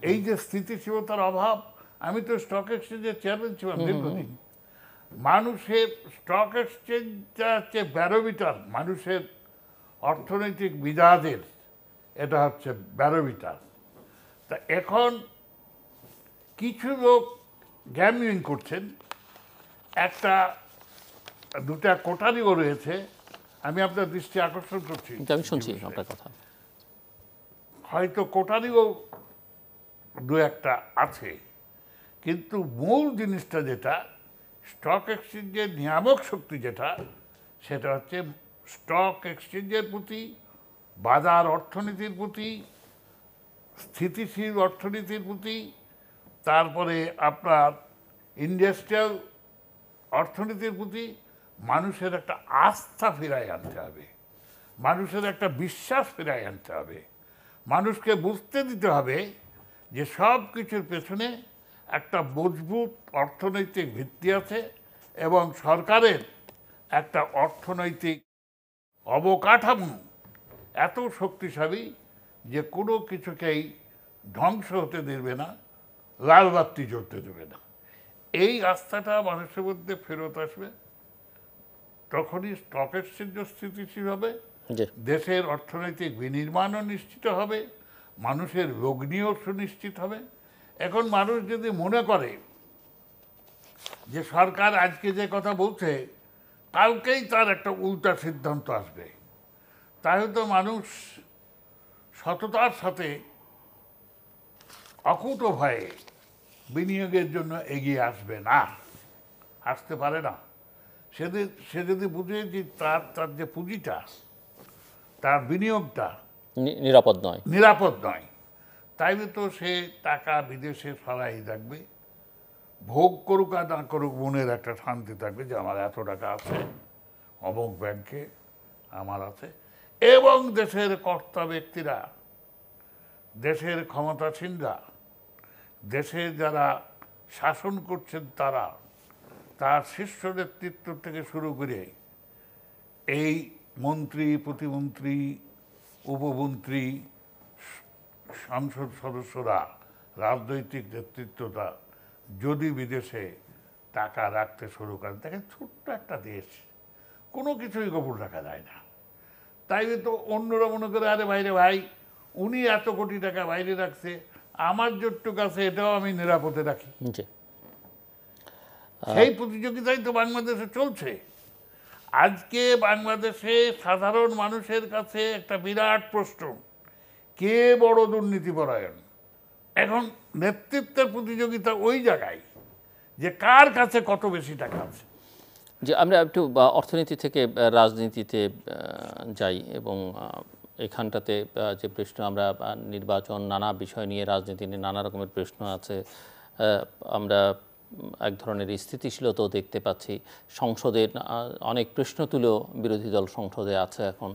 এই যে স্থিতিশীলতার অভাব আমি তো স্টক এক্সচেঞ্জের চেয়ারম্যান ছিলাম দীর্ঘদিন। মানুষের স্টক এক্সচেঞ্জটা হচ্ছে ব্যারোমিটার মানুষের অর্থনৈতিক মিজাজের এটা হচ্ছে ব্যারোমিটার তা এখন কিছু লোক গ্যামলিং করছেন। একটা দুটা কোটারিও রয়েছে। আমি আপনার দৃষ্টি আকর্ষণ করছি। আমি শুনছি আপনার কথা। হয়তো কোটারিও দু একটা আছে। কিন্তু মূল জিনিসটা যেটা স্টক এক্সচেঞ্জের নিয়ামক শক্তি যেটা সেটা হচ্ছে স্টক এক্সচেঞ্জের প্রতি বাজার অর্থনীতির প্রতি স্থিতিশীল অর্থনীতির প্রতি তারপরে আপনার ইন্ডাস্ট্রিয়াল অর্থনীতির প্রতি মানুষের একটা আস্থা ফিরায় আনতে হবে। মানুষের একটা বিশ্বাস ফিরায় আনতে হবে। মানুষকে বুঝতে দিতে হবে যে সব কিছুর পেছনে একটা মজবুত অর্থনৈতিক ভিত্তি আছে এবং সরকারের একটা অর্থনৈতিক অবকাঠামো এত শক্তিশালী যে কোনো কিছুকেই ধ্বংস হতে দেবে না। লাল বাতি জ্বলতে দেবে না। এই আস্থাটা মানুষের মধ্যে ফেরত আসবে তখনই স্টক এক্সচেঞ্জও স্থিতিশীল হবে দেশের অর্থনৈতিক বিনির্মাণও নিশ্চিত হবে মানুষের লগ্নিও সুনিশ্চিত হবে। এখন মানুষ যদি মনে করে যে সরকার আজকে যে কথা বলছে কালকেই তার একটা উল্টা সিদ্ধান্ত আসবে। তাহলে তো মানুষ সততার সাথে অকুত ভয়ে বিনিয়োগের জন্য এগিয়ে আসবে না। আসতে পারে না। সে সে যদি বুঝে যে তার তার যে পুঁজিটা তার বিনিয়োগটা নিরাপদ নয়। নিরাপদ নয়। তাইলে তো সে টাকা বিদেশে সরাই রাখবে ভোগ করুক আর না করুক মনের একটা শান্তি থাকবে যে আমার এত টাকা আছে অমুক ব্যাংকে আমার আছে। এবং দেশের কর্তা ব্যক্তিরা দেশের ক্ষমতাসীনরা দেশে যারা শাসন করছেন তারা, তার শীর্ষ নেতৃত্ব থেকে শুরু করে এই মন্ত্রী, প্রতিমন্ত্রী, উপমন্ত্রী, সংসদ সদস্যরা, রাজনৈতিক নেতৃত্বটা যদি বিদেশে টাকা রাখতে শুরু করেন, তাকে ছোট্ট একটা দেশ, কোনো কিছুই গোপন রাখা যায় না। তাই তো অন্যরা মনে করে, আরে বাইরে ভাই, উনি এত কোটি টাকা বাইরে রাখছে আমার জোটটুক আছে এটাও আমি নিরাপদে রাখি। সেই প্রতিযোগিতাই তো বাংলাদেশে চলছে। আজকে বাংলাদেশে সাধারণ মানুষের কাছে একটা বিরাট প্রশ্ন কে বড় দুর্নীতিপরায়ণ? এখন নেতৃত্বের প্রতিযোগিতা ওই জায়গায় যে কার কাছে কত বেশি টাকা আছে? যে আমরা একটু অর্থনীতি থেকে রাজনীতিতে যাই এবং এখানটাতে যে প্রশ্ন আমরা নির্বাচন নানা বিষয় নিয়ে রাজনীতি নিয়ে নানা রকমের প্রশ্ন আছে। আমরা এক ধরনের স্থিতিশীলতাও দেখতে পাচ্ছি। সংসদের অনেক প্রশ্ন তুলেও বিরোধী দল সংসদে আছে এখন।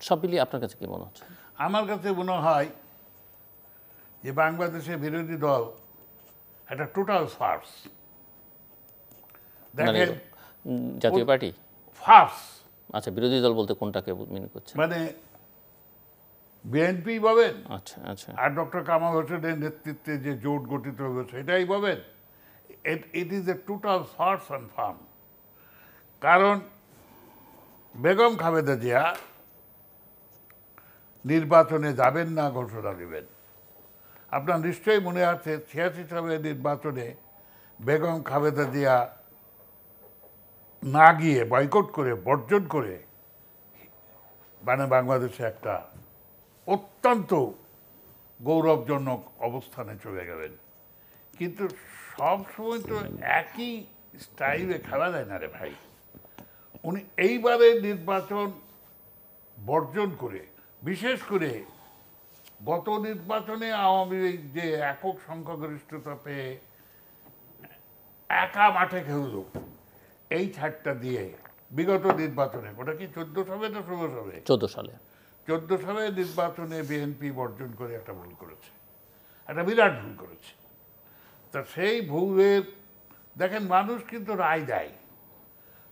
সব মিলিয়ে আপনার কাছে কী মনে হচ্ছে? আমার কাছে মনে হয় যে বাংলাদেশে বিরোধী দল একটা টোটাল ফার্স মানে দেখেন জাতীয় পার্টি? ফার্স আচ্ছা বিরোধী দল বলতে কোনটাকে মিনি করছে? মানে বিএনপি পাবেন আচ্ছা আচ্ছা। আর ডক্টর কামাল হোসেনের নেতৃত্বে যে জোট গঠিত হয়েছে এটাই পাবেন। It is a total farce and farm কারণ বেগম খালেদা জিয়া নির্বাচনে যাবেন না ঘোষণা দেবেন। আপনার নিশ্চয়ই মনে আছে ছিয়াশি সালের নির্বাচনে বেগম খালেদা জিয়া না গিয়ে বয়কট করে, বর্জন করে মানে বাংলাদেশে একটা অত্যন্ত গৌরবজনক অবস্থানে চলে গেলেন। কিন্তু সব সময় তো একই স্টাইলে খেলা যায় না রে ভাই। উনি এইবারে নির্বাচন বর্জন করে, বিশেষ করে গত নির্বাচনে আওয়ামী লীগ যে একক সংখ্যাগরিষ্ঠতা পেয়ে একা মাঠে খেলল। এই ছাড়টা দিয়ে বিগত নির্বাচনে ওটা কি চোদ্দ সালে না ষোলো সালে চোদ্দ সালে। চোদ্দ সালে নির্বাচনে বিএনপি বর্জন করে একটা ভুল করেছে একটা বিরাট ভুল করেছে। তা সেই ভুলের দেখেন মানুষ কিন্তু রায় দেয়।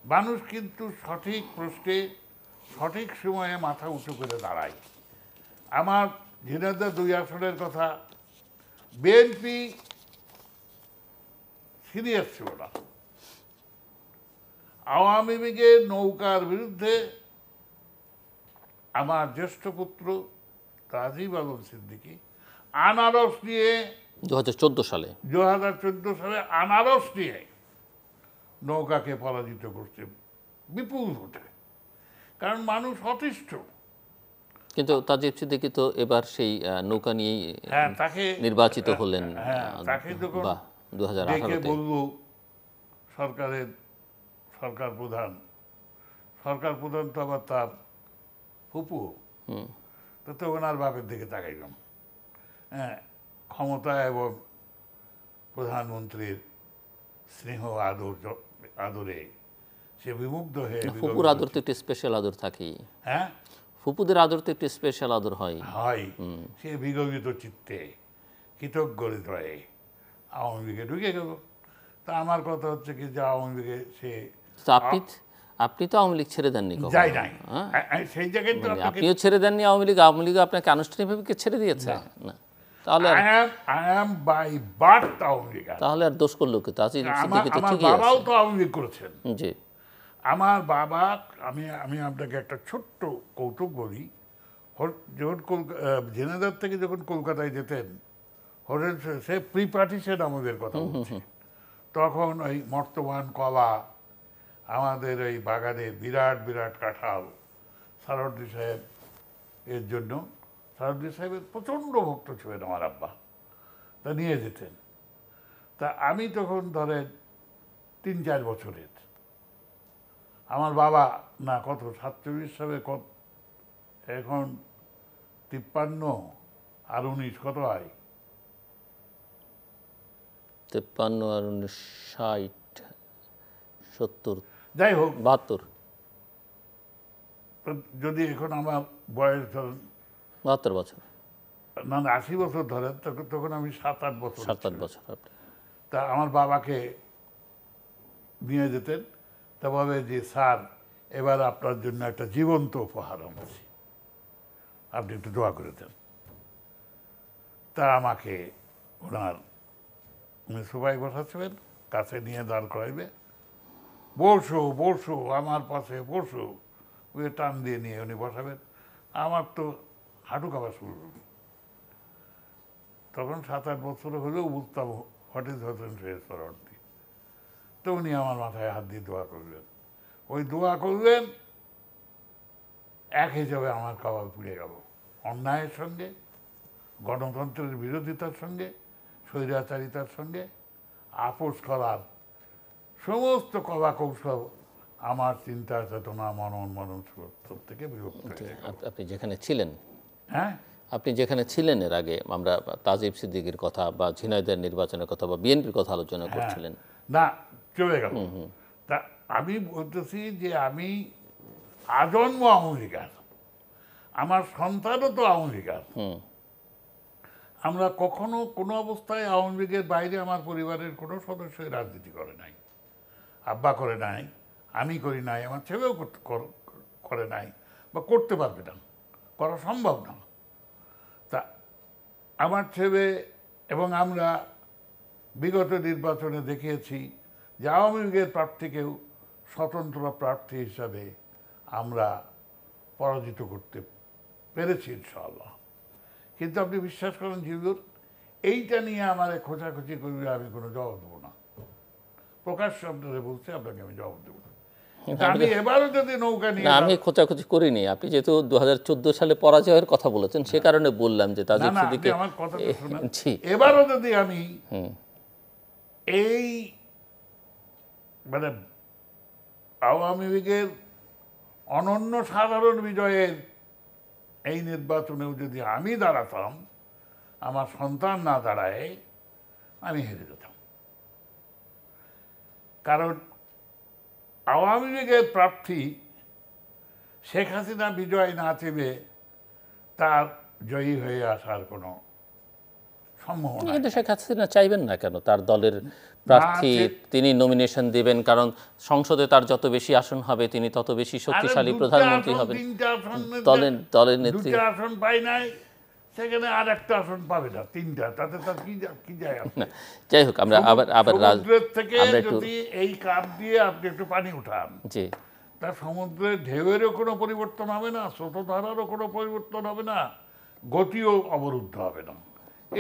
মানুষ কিন্তু সঠিক প্রশ্নে সঠিক সময়ে মাথা উঁচু করে দাঁড়ায়। আমার ঝিনাইদহ দুই আসনের কথা বিএনপি সিরিয়াস ছিল না। আওয়ামী লীগের নৌকার বিরুদ্ধে আমার জ্যেষ্ঠ পুত্র রাজীব আলম সিদ্দিকী আনারস নিয়ে দু হাজার চোদ্দ সালে। দু হাজার চোদ্দ সালে আনারস নিয়ে নৌকাকে পরাজিত করছে বিপুল ভোটে। কারণ মানুষ অতিষ্ঠ। কিন্তু তাজিব সিদ্দিকি তো এবার সেই নৌকা নিয়েই হ্যাঁ তাকে নির্বাচিত হলেন হ্যাঁ, তাকে যখন বলল সরকারের সরকার প্রধান। সরকার প্রধান তো আবার তার ফুপু। তো তো ওনার বাপের দিকে তাকাইলাম। হ্যাঁ ক্ষমতা এবং প্রধানমন্ত্রীর স্নেহ আদর আদরে সে বিমুগ্ধ হয়ে ফুপুর আদর তো একটি স্পেশাল আদর থাকেই। হ্যাঁ? ফুপুদের আদর তো একটি স্পেশাল আদর হয়। হয়। সে বিগলিত চিত্তে কৃতজ্ঞ হয়ে আওয়ামী লীগে ঢুকে গেল। তা আমার কথা হচ্ছে কি যে আওয়ামী লীগে সে তো আপনি আপনি তো আওয়ামী লীগ ছেড়ে দেননি যাই নাই। হ্যাঁ? সেই জায়গায় তো মানে আপনিও ছেড়ে দেননি আওয়ামী লীগ আওয়ামী লীগ আপনাকে আনুষ্ঠানিকভাবে কি ছেড়ে দিয়েছে? না। তাহলে আর- I am I am by birth Awami League. তাহলে আর দোষ করল কি? তাজিব আমার তো আমার ঠিকই বাবাও তো আওয়ামী লীগ করেছেন। জি। আমার বাবা আমি আমি আপনাকে একটা ছোট্ট কৌতুক বলি। যখন জেনেদার থেকে যখন কলকাতায় যেতেন হোটেল সে- সে প্রি পার্টিশন আমাদের কথা বলছি। তখন ওই মর্তমান কলা আমাদের এই বাগানের বিরাট বিরাট কাঁঠাল। সারদ্দি সাহেব এর জন্য সারদ্দি সাহেবের প্রচণ্ড ভক্ত ছিলেন আমার আব্বা। তা নিয়ে যেতেন। তা আমি তখন ধরেন তিন, চার বছরের। আমার বাবা না কত, সাতচল্লিশ সালে কত, এখন তিপ্পান্ন আর উনিশ, কত হয়? তেপ্পান্ন আর উনিশ, ষাট, সত্তর। যাই হোক। বাহাত্তর। যদি এখন আমার বয়স ধরেন বাহাত্তর বছর। না না আশি বছর ধরেন তখন আমি সাত আট বছর সাত আট বছর তা আমার বাবাকে নিয়ে যেতেন। তা বলে যে স্যার এবার আপনার জন্য একটা জীবন্ত উপহার আনছি। আপনি একটু দোয়া করে দেন। তা আমাকে ওনার উনি সবাই বসাচ্ছিলেন কাছে নিয়ে দাঁড় করাইবে। বসো বসো, আমার পাশে বসো। ওই টান দিয়ে নিয়ে উনি বসাবেন। আমার তো হাঁটু কাঁপা শুরু। তখন সাত আট বছর হলেও বুঝতাম হোয়াট ইজ হোসেন শেষরটি তো উনি আমার মাথায় হাত দিয়ে দোয়া করলেন। ওই দোয়া করলেন, এক হিসাবে আমার কবাল পুড়ে গেল। অন্যায়ের সঙ্গে, গণতন্ত্রের বিরোধিতার সঙ্গে, স্বৈরাচারিতার সঙ্গে, আপোষ করার সমস্ত কলা কৌশল আমার চিন্তা চেতনা মনন মনন সব থেকে বিভক্ত হয়ে আপনি যেখানে ছিলেন হ্যাঁ? আপনি যেখানে ছিলেন এর আগে আমরা তাজিব সিদ্দিকির কথা বা ঝিনাইদের নির্বাচনের কথা বা বিএনপির কথা আলোচনা করছিলেন। না চলে গেল। তা আমি বলতেছি যে আমি আজন্ম আমেরিকার আমার সন্তানও তো আমেরিকার হুম। আমরা কখনো কোনো অবস্থায় আওয়ামী লীগের বাইরে আমার পরিবারের কোনো সদস্যই রাজনীতি করে নাই। আব্বা করে নাই, আমি করি নাই, আমার ছেলেও করে নাই, বা করতে পারবে না, করা সম্ভব না। তা আমার ছেলে এবং আমরা বিগত নির্বাচনে দেখিয়েছি যে আওয়ামী লীগের প্রার্থীকেও স্বতন্ত্র প্রার্থী হিসাবে আমরা পরাজিত করতে পেরেছি ইনশাআল্লাহ। কিন্তু আপনি বিশ্বাস করেন জিবুর এইটা নিয়ে আমার খোঁচাখুচি করবে আমি কোনো জবাব দেবো প্রকাশ্য আপনাদের বলছে আপনাকে আমি জবাব দেবো। আমি এবারও যদি নৌকা নিয়ে আমি খোঁচাখুচি করিনি। আপনি যেহেতু দুই হাজার চোদ্দ সালে পরাজয়ের কথা বলেছেন সে কারণে বললাম যে শুনুন। জি এবারও যদি আমি এই মানে আওয়ামী লীগের অনন্য সাধারণ বিজয়ের এই নির্বাচনেও যদি আমি দাঁড়াতাম আমার সন্তান না দাঁড়ায় আমি হেরে যেতাম। কারণ আওয়ামী লীগের প্রার্থী শেখ হাসিনা বিজয় না চেবে তার জয়ী হয়ে আসার কোনো সম্ভাবনা কিন্তু শেখ হাসিনা চাইবেন না কেন? তার দলের প্রার্থী তিনি নমিনেশন দিবেন কারণ সংসদে তার যত বেশি আসন হবে তিনি তত বেশি শক্তিশালী প্রধানমন্ত্রী হবেন। দলের দলের নেত্রী আসন পাই নাই। সেখানে আর একটা আসন পাবে না তিনটা। তাতে তার কি কি যায় যাই হোক আমরা আবার আবার সমুদ্রের থেকে যদি এই কাপ দিয়ে আপনি একটু পানি উঠান জি। সমুদ্রের ঢেউয়েরও কোনো পরিবর্তন হবে না স্রোতধারারও কোনো পরিবর্তন হবে না গতিও অবরুদ্ধ হবে না।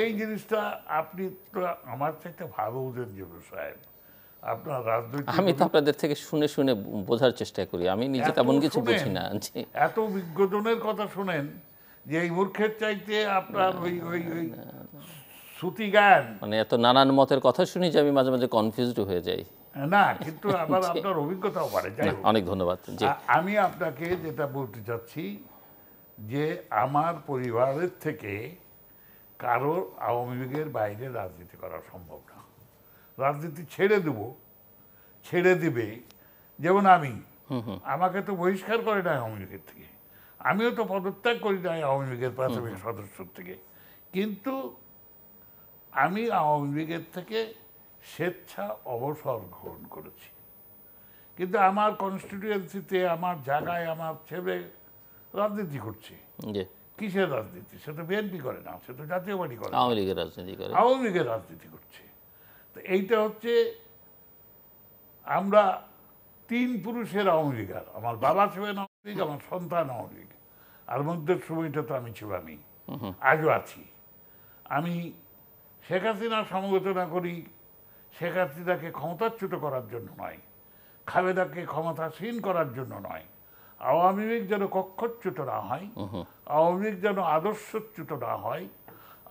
এই জিনিসটা আপনি তো আমার থেকে ভালো বুঝেন জিবু সাহেব। আপনার রাজনৈতিক আমি তো আপনাদের থেকে শুনে শুনে বোঝার চেষ্টা করি আমি নিজে তেমন কিছু বুঝি না এত বিজ্ঞজনের কথা শুনেন যে এই মূর্খের চাইতে আপনার ওই ওই ওই শ্রুতি জ্ঞান মানে এত নানান মতের কথা শুনি যে আমি মাঝে মাঝে কনফিউজড হয়ে যাই। না কিন্তু আবার আপনার অভিজ্ঞতাও বাড়ে যাই অনেক ধন্যবাদ আমি আপনাকে যেটা বলতে চাচ্ছি যে আমার পরিবারের থেকে কারও আওয়ামী লীগের বাইরে রাজনীতি করা সম্ভব না। রাজনীতি ছেড়ে দেব ছেড়ে দিবে যেমন আমি। আমাকে তো বহিষ্কার করে না আওয়ামী লীগের থেকে। আমিও তো পদত্যাগ করি নাই আওয়ামী লীগের প্রাথমিক সদস্য থেকে। কিন্তু আমি আওয়ামী লীগের থেকে স্বেচ্ছা অবসর গ্রহণ করেছি। কিন্তু আমার কনস্টিটিউয়েন্সিতে আমার জায়গায় আমার ছেলে রাজনীতি করছে। কিসের রাজনীতি? সে তো বিএনপি করে না সে তো জাতীয় পার্টি করে আওয়ামী লীগের রাজনীতি করে। আওয়ামী লীগের রাজনীতি করছে। তো এইটা হচ্ছে আমরা তিন পুরুষের আওয়ামী লীগার আমার বাবা ছিলেন লীগ আমার সন্তান আওয়ামী লীগ আর মধ্যের সময়টা তো আমি ছিলামই। আজও আছি। আমি শেখ হাসিনার সমালোচনা করি শেখ হাসিনাকে ক্ষমতাচ্যুত করার জন্য নয় খালেদাকে ক্ষমতাসীন করার জন্য নয় আওয়ামী লীগ যেন কক্ষচ্যুত না হয় আওয়ামী লীগ যেন আদর্শচ্যুত না হয়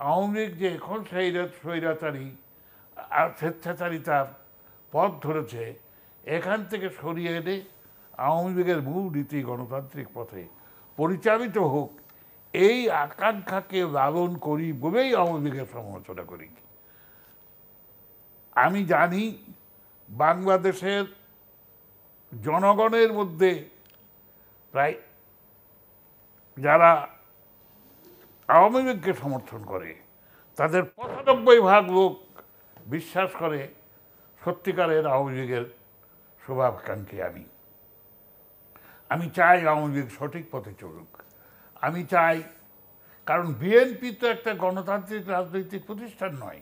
আওয়ামী লীগ যে এখন স্বৈরা স্বৈরাচারী আর স্বেচ্ছাচারিতার পথ ধরেছে এখান থেকে সরিয়ে এনে আওয়ামী লীগের মূল নীতি গণতান্ত্রিক পথে পরিচালিত হোক, এই আকাঙ্ক্ষাকে লালন করি বলেই আওয়ামী লীগের সমালোচনা করি। আমি জানি বাংলাদেশের জনগণের মধ্যে প্রায় যারা আওয়ামী লীগকে সমর্থন করে, তাদের পঁচানব্বই ভাগ লোক বিশ্বাস করে সত্যিকারের আওয়ামী লীগের শুভাকাঙ্ক্ষী আমি। আমি চাই আওয়ামী লীগ সঠিক পথে চলুক। আমি চাই, কারণ বিএনপি তো একটা গণতান্ত্রিক রাজনৈতিক প্রতিষ্ঠান নয়।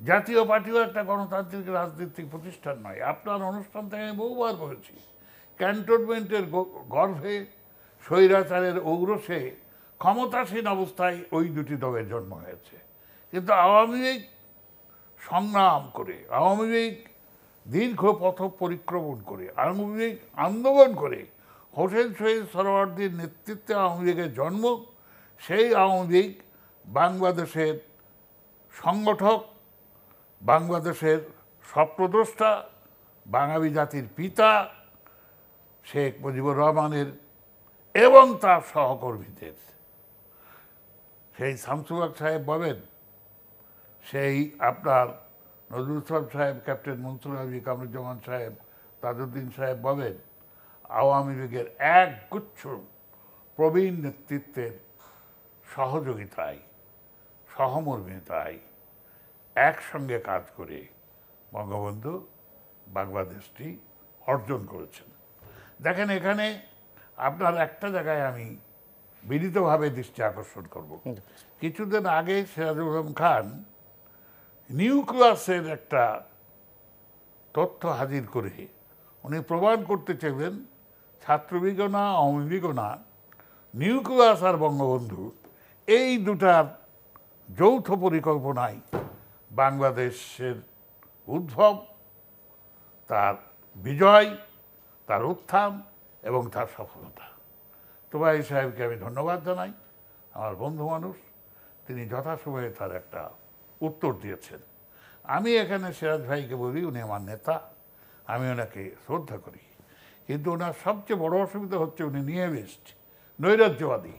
জাতীয় পার্টিও একটা গণতান্ত্রিক রাজনৈতিক প্রতিষ্ঠান নয়। আপনার অনুষ্ঠান থেকে আমি বহুবার বলেছি, ক্যান্টনমেন্টের গর্ভে স্বৈরাচারের ঔরসে ক্ষমতাসীন অবস্থায় ওই দুটি দলের জন্ম হয়েছে। কিন্তু আওয়ামী লীগ সংগ্রাম করে, আওয়ামী লীগ দীর্ঘ পথ পরিক্রমণ করে আওয়ামী লীগ আন্দোলন করে, হোসেন শহীদ সরোয়ার্দির নেতৃত্বে আওয়ামী লীগের জন্ম, সেই আওয়ামী লীগ বাংলাদেশের সংগঠক, বাংলাদেশের স্বপ্নদ্রষ্টা, বাঙালি জাতির পিতা শেখ মুজিবুর রহমানের এবং তার সহকর্মীদের। সেই শামসুল হক সাহেব বলেন, সেই আপনার নজরুল ইসলাম সাহেব ক্যাপ্টেন মনসুর আলী কামরুজ্জামান সাহেব তাজউদ্দিন সাহেব বলেন আওয়ামী লীগের এক গুচ্ছ প্রবীণ নেতৃত্বের সহযোগিতায় সহমর্মিতায় একসঙ্গে কাজ করে বঙ্গবন্ধু বাংলাদেশটি অর্জন করেছেন। দেখেন এখানে আপনার একটা জায়গায় আমি বিনীতভাবে দৃষ্টি আকর্ষণ করব। কিছুদিন আগে সিরাজুল খান নিউক্লিয়াসের একটা তথ্য হাজির করে উনি প্রমাণ করতে চাইবেন ছাত্রলীগও না আওয়ামী না নিউক্লিয়াস আর বঙ্গবন্ধু, এই দুটার যৌথ পরিকল্পনায় বাংলাদেশের উদ্ভব, তার বিজয়, তার উত্থান এবং তার সফলতা। তোবাই সাহেবকে আমি ধন্যবাদ জানাই। আমার বন্ধু মানুষ, তিনি যথাসময়ে তার একটা উত্তর দিয়েছেন। আমি এখানে সিরাজ ভাইকে বলি, উনি আমার নেতা, আমি ওনাকে শ্রদ্ধা করি। কিন্তু ওনার সবচেয়ে বড় অসুবিধা হচ্ছে উনি নিয়মিস্ট নৈরাজ্যবাদী।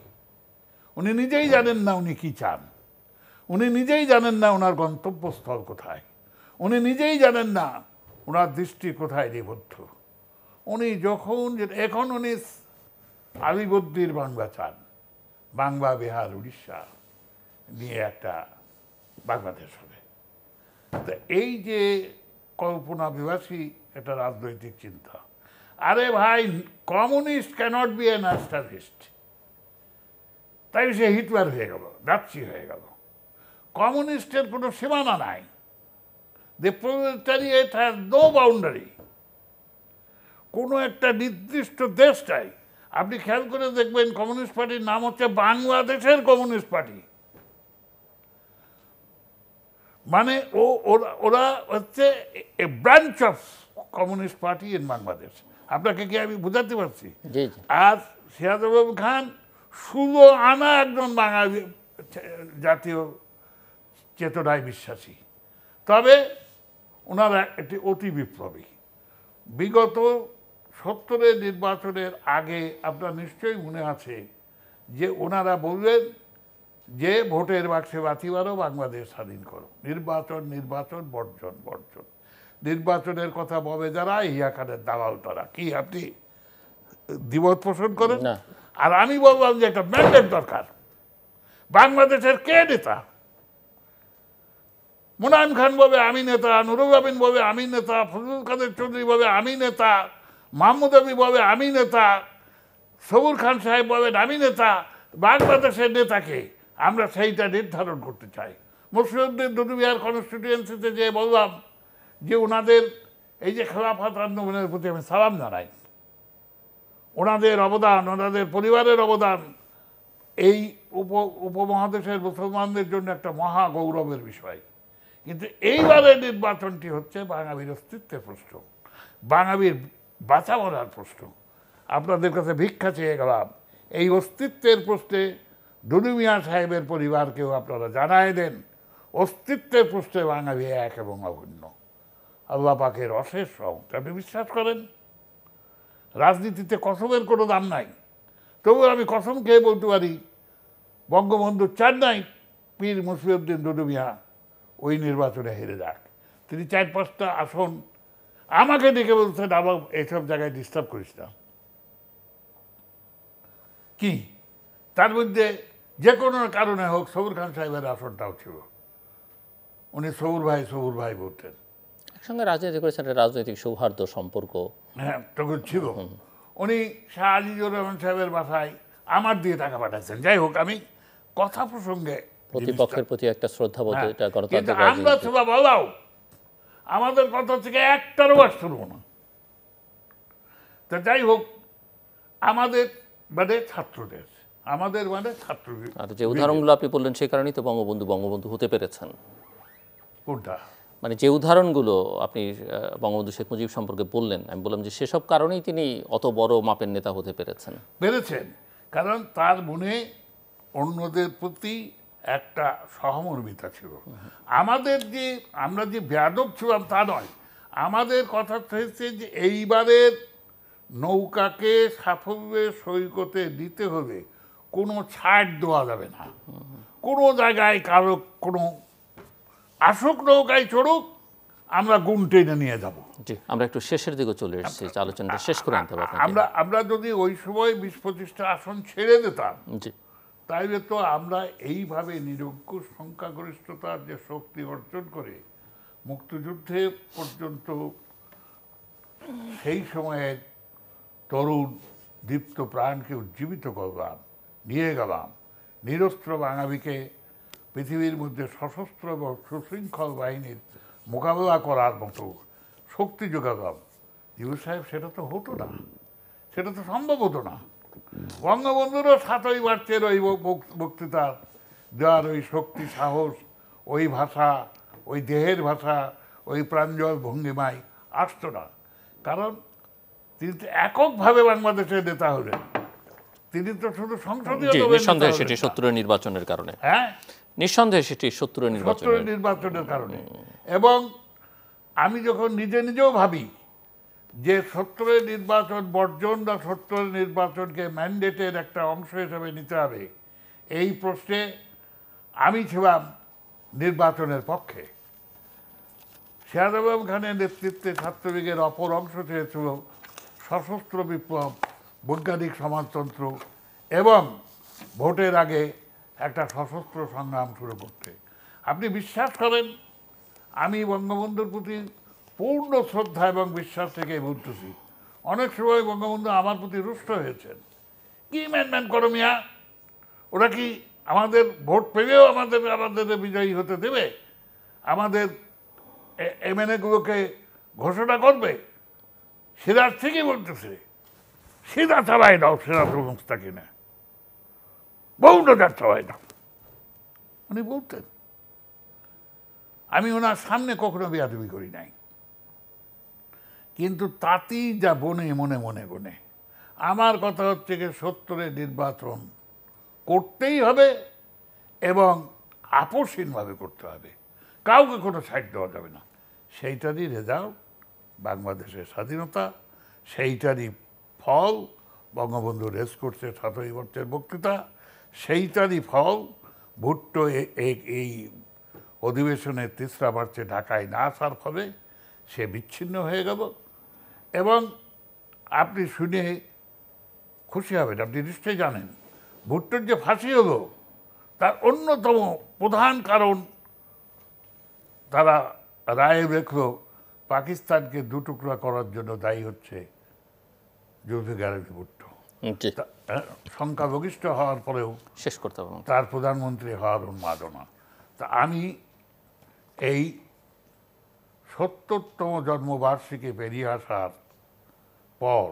উনি নিজেই জানেন না উনি কি চান। উনি নিজেই জানেন না ওনার গন্তব্যস্থল কোথায়। উনি নিজেই জানেন না ওনার দৃষ্টি কোথায় নিবদ্ধ। উনি যখন এখন উনি আলিবদ্দির বাংলা চান, বাংলা, বিহার, উড়িষ্যা নিয়ে একটা বাংলাদেশ হবে। তো এই যে কল্পনা বিভাসী একটা রাজনৈতিক চিন্তা। আরে ভাই, communist cannot be a nationalist তাই সে হিটলার হয়ে গেল, নাৎসি হয়ে গেল। কমিউনিস্টের কোনো সীমানা নাই। The proletariat has no boundary কোনো একটা নির্দিষ্ট দেশটাই, আপনি খেয়াল করে দেখবেন কমিউনিস্ট পার্টির নাম হচ্ছে বাংলাদেশের কমিউনিস্ট পার্টি। মানে ও ওরা ওরা হচ্ছে a branch of communist party in Bangladesh আপনাকে কি আমি বুঝাতে পারছি? আর সিরাজবাবু খান শুধু আনা একজন বাঙালি জাতীয় চেতনায় বিশ্বাসী। তবে ওনারা একটি অতি বিপ্লবী। বিগত সত্তরের নির্বাচনের আগে আপনার নিশ্চয়ই মনে আছে যে ওনারা বললেন যে ভোটের বাক্সে বাতিবারও বাংলাদেশ স্বাধীন করো নির্বাচন নির্বাচন বর্জন বর্জন। নির্বাচনের কথা বলে যারা ইয়া খানের দালাল তারা। কি আপনি দ্বিমত পোষণ করেন। আর আমি বললাম যে একটা ম্যান্ডেট দরকার। বাংলাদেশের কে নেতা? মুনায়ম খান বলবে আমি নেতা নুরুল আমিন বলবে আমি নেতা ফজলুল কাদের চৌধুরী বলবে আমি নেতা মাহমুদ আবি বলবে আমি নেতা সবুর খান সাহেব বলবেন আমি নেতা। বাংলাদেশের নেতাকে আমরা সেইটা নির্ধারণ করতে চাই। মুসলিমদের দুদুবিহার কনস্টিটিউয়েন্সিতে যে বললাম যে ওনাদের এই যে খেলাফাত আন্দোলনের প্রতি আমি সালাম জানাই। ওনাদের অবদান, ওনাদের পরিবারের অবদান, এই উপ, উপমহাদেশের মুসলমানদের জন্য একটা মহা গৌরবের বিষয়। কিন্তু এইবারের নির্বাচনটি হচ্ছে বাঙালির অস্তিত্বের প্রশ্ন, বাঙালির বাঁচা মরার প্রশ্ন। আপনাদের কাছে ভিক্ষা চেয়ে গেলাম, এই অস্তিত্বের প্রশ্নে দুলু মিয়া সাহেবের পরিবারকেও আপনারা জানায় দেন অস্তিত্বের প্রশ্নে বাঙালি এক এবং অভিন্ন। আল্লাহ পাকের অশেষ রহমত আপনি বিশ্বাস করেন? রাজনীতিতে কসমের কোনো দাম নাই। তবু আমি কসম খেয়ে বলতে পারি, বঙ্গবন্ধু চান নাই পীর মুসলিউদ্দিন দুদু মিয়া ওই নির্বাচনে হেরে যাক। তিনি চার পাঁচটা আসন আমাকে ডেকে বলছেন, আবার এইসব জায়গায় ডিস্টার্ব করিস না। কি? তার মধ্যে যে কোনো কারণে হোক সবুর খান সাহেবের আসনটাও ছিল। উনি সবুর ভাই সবুর ভাই বলতেন। একসঙ্গে রাজনীতি করেছেন রাজনৈতিক সৌহার্দ্য সম্পর্ক। হ্যাঁ তখন ছিল। উনি শাহ আজিজুর রহমান সাহেবের বাসায় আমার দিয়ে টাকা পাঠাচ্ছেন যাই হোক আমি কথা প্রসঙ্গে প্রতিপক্ষের প্রতি একটা শ্রদ্ধাবোধ হ্যাঁ, এটা গণতান্ত্রিক আমরা। সেবা বলাও আমাদের কথা থেকে একটারও বাস শুনব না। তা যাই হোক আমাদের মানে ছাত্রদের আমাদের মানে ছাত্র আর যে উদাহরণগুলো আপনি বললেন সেই কারণেই তো বঙ্গবন্ধু বঙ্গবন্ধু হতে পেরেছেন। কোনটা? মানে যে উদাহরণগুলো আপনি বঙ্গবন্ধু শেখ মুজিব সম্পর্কে বললেন আমি বললাম যে সেসব কারণেই তিনি অত বড় মাপের নেতা হতে পেরেছেন। পেরেছেন। কারণ তার মনে অন্যদের প্রতি একটা সহমর্মিতা ছিল। আমাদের যে আমরা যে বেয়াদব ছিলাম তা নয়। আমাদের কথা হয়েছে যে এইবারের নৌকাকে সাফল্যের সৈকতে দিতে হলে কোনো ছাড় দেওয়া যাবে না। কোনো জায়গায় কারও কোনো আসুক নৌকায় চড়ুক আমরা গুণ টেনে নিয়ে যাব। জি আমরা একটু শেষের দিকে চলে এসেছি আলোচনাটা শেষ করে আনতে আপনাকে। আমরা আমরা যদি ওই সময় বিশ পঁচিশটা আসন ছেড়ে দিতাম জি। তাইলে তো আমরা এইভাবে নিরঙ্কুশ সংখ্যাগরিষ্ঠতার যে শক্তি অর্জন করে মুক্তিযুদ্ধে পর্যন্ত সেই সময়ের তরুণ দীপ্ত প্রাণকে উজ্জীবিত করলাম। নিয়ে গেলাম নিরস্ত্র বাঙালিকে পৃথিবীর মধ্যে সশস্ত্র এবং সুশৃঙ্খল বাহিনীর মোকাবেলা করার মতো শক্তি যোগালাম জিউ সাহেব, সেটা তো হতো না। সেটা তো সম্ভব হতো না। বঙ্গবন্ধুরও সাতই মার্চের ওই বক- বক্তৃতা দেওয়ার ওই শক্তি, সাহস, ওই ভাষা, ওই দেহের ভাষা, ওই প্রাঞ্জল ভঙ্গিমায় আসতো না। কারণ তিনি তো এককভাবে বাংলাদেশের নেতা হলেন। তিনি তো শুধু সংসদীয় নিঃসন্দেহে সেটি। সত্তরের নির্বাচনের কারণে। হ্যাঁ? নিঃসন্দেহে সেটি সত্তরের নির্বাচনের নির্বাচনের কারণে। এবং আমি যখন নিজে নিজেও ভাবি যে সত্তরের নির্বাচন বর্জন বা সত্তরের নির্বাচনকে ম্যান্ডেটের একটা অংশ হিসেবে নিতে হবে এই প্রশ্নে আমি ছিলাম নির্বাচনের পক্ষে। শেয়াদাবাব খানের নেতৃত্বে ছাত্রলীগের অপর অংশ চেয়েছিল সশস্ত্র বিপ্লব বৈজ্ঞানিক সমাজতন্ত্র এবং ভোটের আগে একটা সশস্ত্র সংগ্রাম শুরু করতে। আপনি বিশ্বাস করেন? আমি বঙ্গবন্ধুর প্রতি পূর্ণ শ্রদ্ধা এবং বিশ্বাস থেকে বলতেছি অনেক সময় বঙ্গবন্ধু আমার প্রতি রুষ্ট হয়েছেন। কি ম্যান ম্যান করো মিয়া? ওরা কি আমাদের ভোট পেলেও আমাদের আমাদের বিজয়ী হতে দেবে? আমাদের এমএনএগুলোকে ঘোষণা করবে? সিরাজ ঠিকই বলতেছে। সিধা চালাই দাও সংস্থাকে না বহু নজর চালাই দাও। উনি বলতেন, আমি ওনার সামনে কখনো বিয়াদবি করি নাই। কিন্তু তাতেই যা বনে, মনে মনে, বনে। আমার কথা হচ্ছে যে সত্তরের নির্বাচন করতেই হবে এবং আপোষহীনভাবে করতে হবে। কাউকে কোনো সাইড দেওয়া যাবে না। সেইটারই রেজাল্ট বাংলাদেশের স্বাধীনতা, সেইটারই ফল বঙ্গবন্ধু রেস করছে সাতই বর্ষের বক্তৃতা, সেইটারই ফল, ভুট্টো এই অধিবেশনের তিসরা মার্চে ঢাকায় না আসার ফলে সে বিচ্ছিন্ন হয়ে গেল। এবং আপনি শুনে খুশি হবেন, আপনি নিশ্চয়ই জানেন, ভুট্টোর যে ফাঁসি হলো, তার অন্যতম প্রধান কারণ তারা রায়ে রেখল, পাকিস্তানকে দুটুকরা করার জন্য দায়ী হচ্ছে ভুট্টো জি। হ্যাঁ, সংখ্যাগরিষ্ঠ হওয়ার পরেও শেষ করতে হবে তার প্রধানমন্ত্রী হওয়ার উন্মাদনা। তা আমি এই সত্তরতম জন্মবার্ষিকী পেরিয়ে আসার পর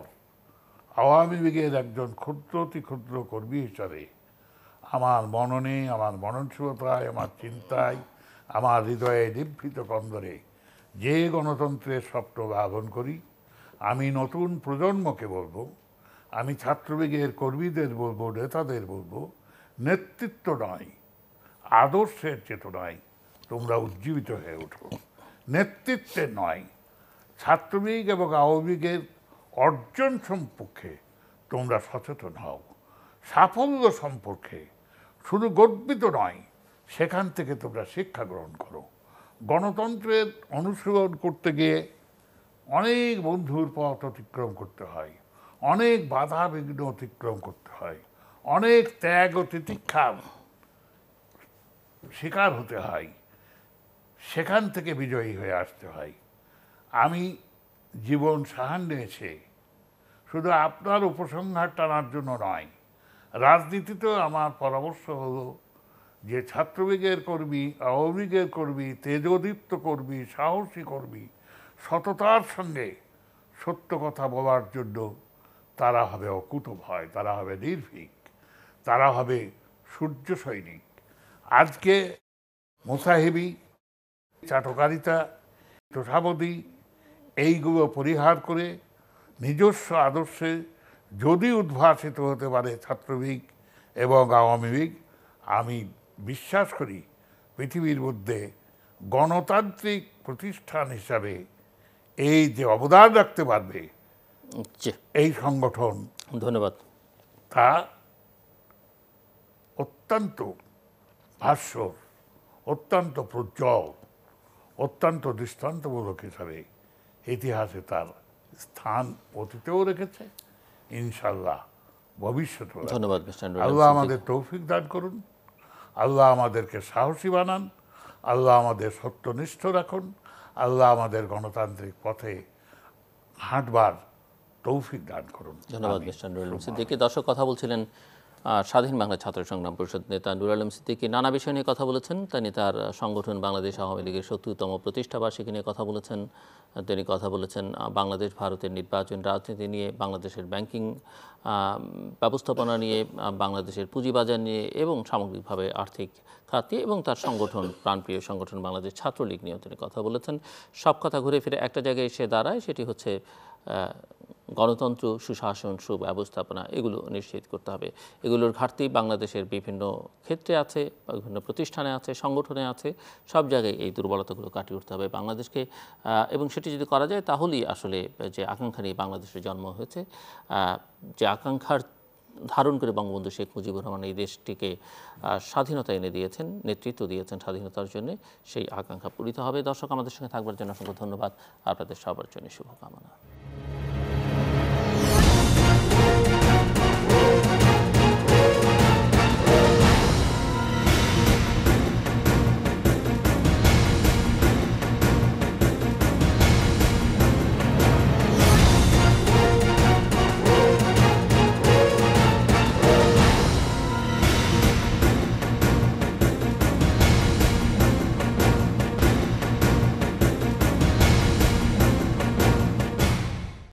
আওয়ামী লীগের একজন ক্ষুদ্র অতি ক্ষুদ্র কর্মী হিসাবে আমার মননে আমার মননশীলতায় আমার চিন্তায় আমার হৃদয়ে নিভৃত কন্দরে যে গণতন্ত্রের স্বপ্ন লাভন করি আমি নতুন প্রজন্মকে বলব, আমি ছাত্রলীগের কর্মীদের বলব, নেতাদের বলব, নেতৃত্ব নয়, আদর্শের চেতনায় তোমরা উজ্জীবিত হয়ে ওঠো। নেতৃত্বে নয়, ছাত্রলীগ এবং আওয়ামী লীগের অর্জন সম্পর্কে তোমরা সচেতন হও। সাফল্য সম্পর্কে শুধু গর্বিত নয়, সেখান থেকে তোমরা শিক্ষা গ্রহণ করো। গণতন্ত্রের অনুশীলন করতে গিয়ে অনেক বন্ধুর পথ অতিক্রম করতে হয়, অনেক বাধা বিঘ্ন অতিক্রম করতে হয়, অনেক ত্যাগ ও তিতিক্ষার শিকার হতে হয়, সেখান থেকে বিজয়ী হয়ে আসতে হয়। আমি জীবন সাহান নিয়েছে, শুধু আপনার উপসংহার টানার জন্য নয়, রাজনীতিতেও আমার পরামর্শ হলো যে ছাত্রলীগের কর্মী, আওয়ামী লীগের কর্মী, তেজদীপ্ত কর্মী, সাহসী কর্মী সততার সঙ্গে সত্য কথা বলার জন্য তারা হবে অকুত ভয়, তারা হবে নির্ভীক, তারা হবে সূর্য সৈনিক। আজকে মুসাহিবি, চাটকারিতা, তোষাবধি, এইগুলো পরিহার করে নিজস্ব আদর্শে যদি উদ্ভাসিত হতে পারে ছাত্রলীগ এবং আওয়ামী লীগ, আমি বিশ্বাস করি পৃথিবীর মধ্যে গণতান্ত্রিক প্রতিষ্ঠান হিসাবে এই যে অবদান রাখতে পারবে এই সংগঠন ধন্যবাদ। তা অত্যন্ত ভাষ্য অত্যন্ত প্রজ্জ্বল অত্যন্ত দৃষ্টান্তমূলক হিসাবে ইতিহাসে তার স্থান অতীতেও রেখেছে। ইনশাল্লাহ ভবিষ্যতেও ধন্যবাদ আল্লাহ আমাদের তৌফিক দান করুন আল্লাহ আমাদেরকে সাহসী বানান আল্লাহ আমাদের সত্যনিষ্ঠ রাখুন আল্লাহ আমাদের গণতান্ত্রিক পথে হাঁটবার তৌফিক দান করুন। ধন্যবাদ মিস্টার নুরুল আলম সিদ্দিকী। দর্শক কথা বলছিলেন স্বাধীন বাংলা ছাত্র সংগ্রাম পরিষদ নেতা নুর আলম সিদ্দিকী। নানা বিষয় নিয়ে কথা বলেছেন তিনি তার সংগঠন বাংলাদেশ আওয়ামী লীগের সত্তরতম প্রতিষ্ঠাবার্ষিকী নিয়ে কথা বলেছেন। তিনি কথা বলেছেন বাংলাদেশ, ভারতের নির্বাচন, রাজনীতি নিয়ে, বাংলাদেশের ব্যাংকিং ব্যবস্থাপনা নিয়ে বাংলাদেশের পুঁজিবাজার নিয়ে এবং সামগ্রিকভাবে আর্থিক খাত এবং তার সংগঠন, প্রাণপ্রিয় সংগঠন বাংলাদেশ ছাত্রলীগ নিয়েও তিনি কথা বলেছেন। সব কথা ঘুরে ফিরে একটা জায়গায় এসে দাঁড়ায়, সেটি হচ্ছে গণতন্ত্র, সুশাসন, সুব্যবস্থাপনা, এগুলো নিশ্চিত করতে হবে। এগুলোর ঘাটতি বাংলাদেশের বিভিন্ন ক্ষেত্রে আছে, বিভিন্ন প্রতিষ্ঠানে আছে, সংগঠনে আছে, সব জায়গায় এই দুর্বলতাগুলো কাটিয়ে উঠতে হবে বাংলাদেশকে এবং সেটি যদি করা যায়, তাহলেই আসলে যে আকাঙ্ক্ষা নিয়ে বাংলাদেশের জন্ম হয়েছে যে আকাঙ্ক্ষার ধারণ করে বঙ্গবন্ধু শেখ মুজিবুর রহমান এই দেশটিকে স্বাধীনতা এনে দিয়েছেন, নেতৃত্ব দিয়েছেন স্বাধীনতার জন্য, সেই আকাঙ্ক্ষা পূরিত হবে। দর্শক, আমাদের সঙ্গে থাকবার জন্য অসংখ্য ধন্যবাদ। আপনাদের সবার জন্য শুভকামনা।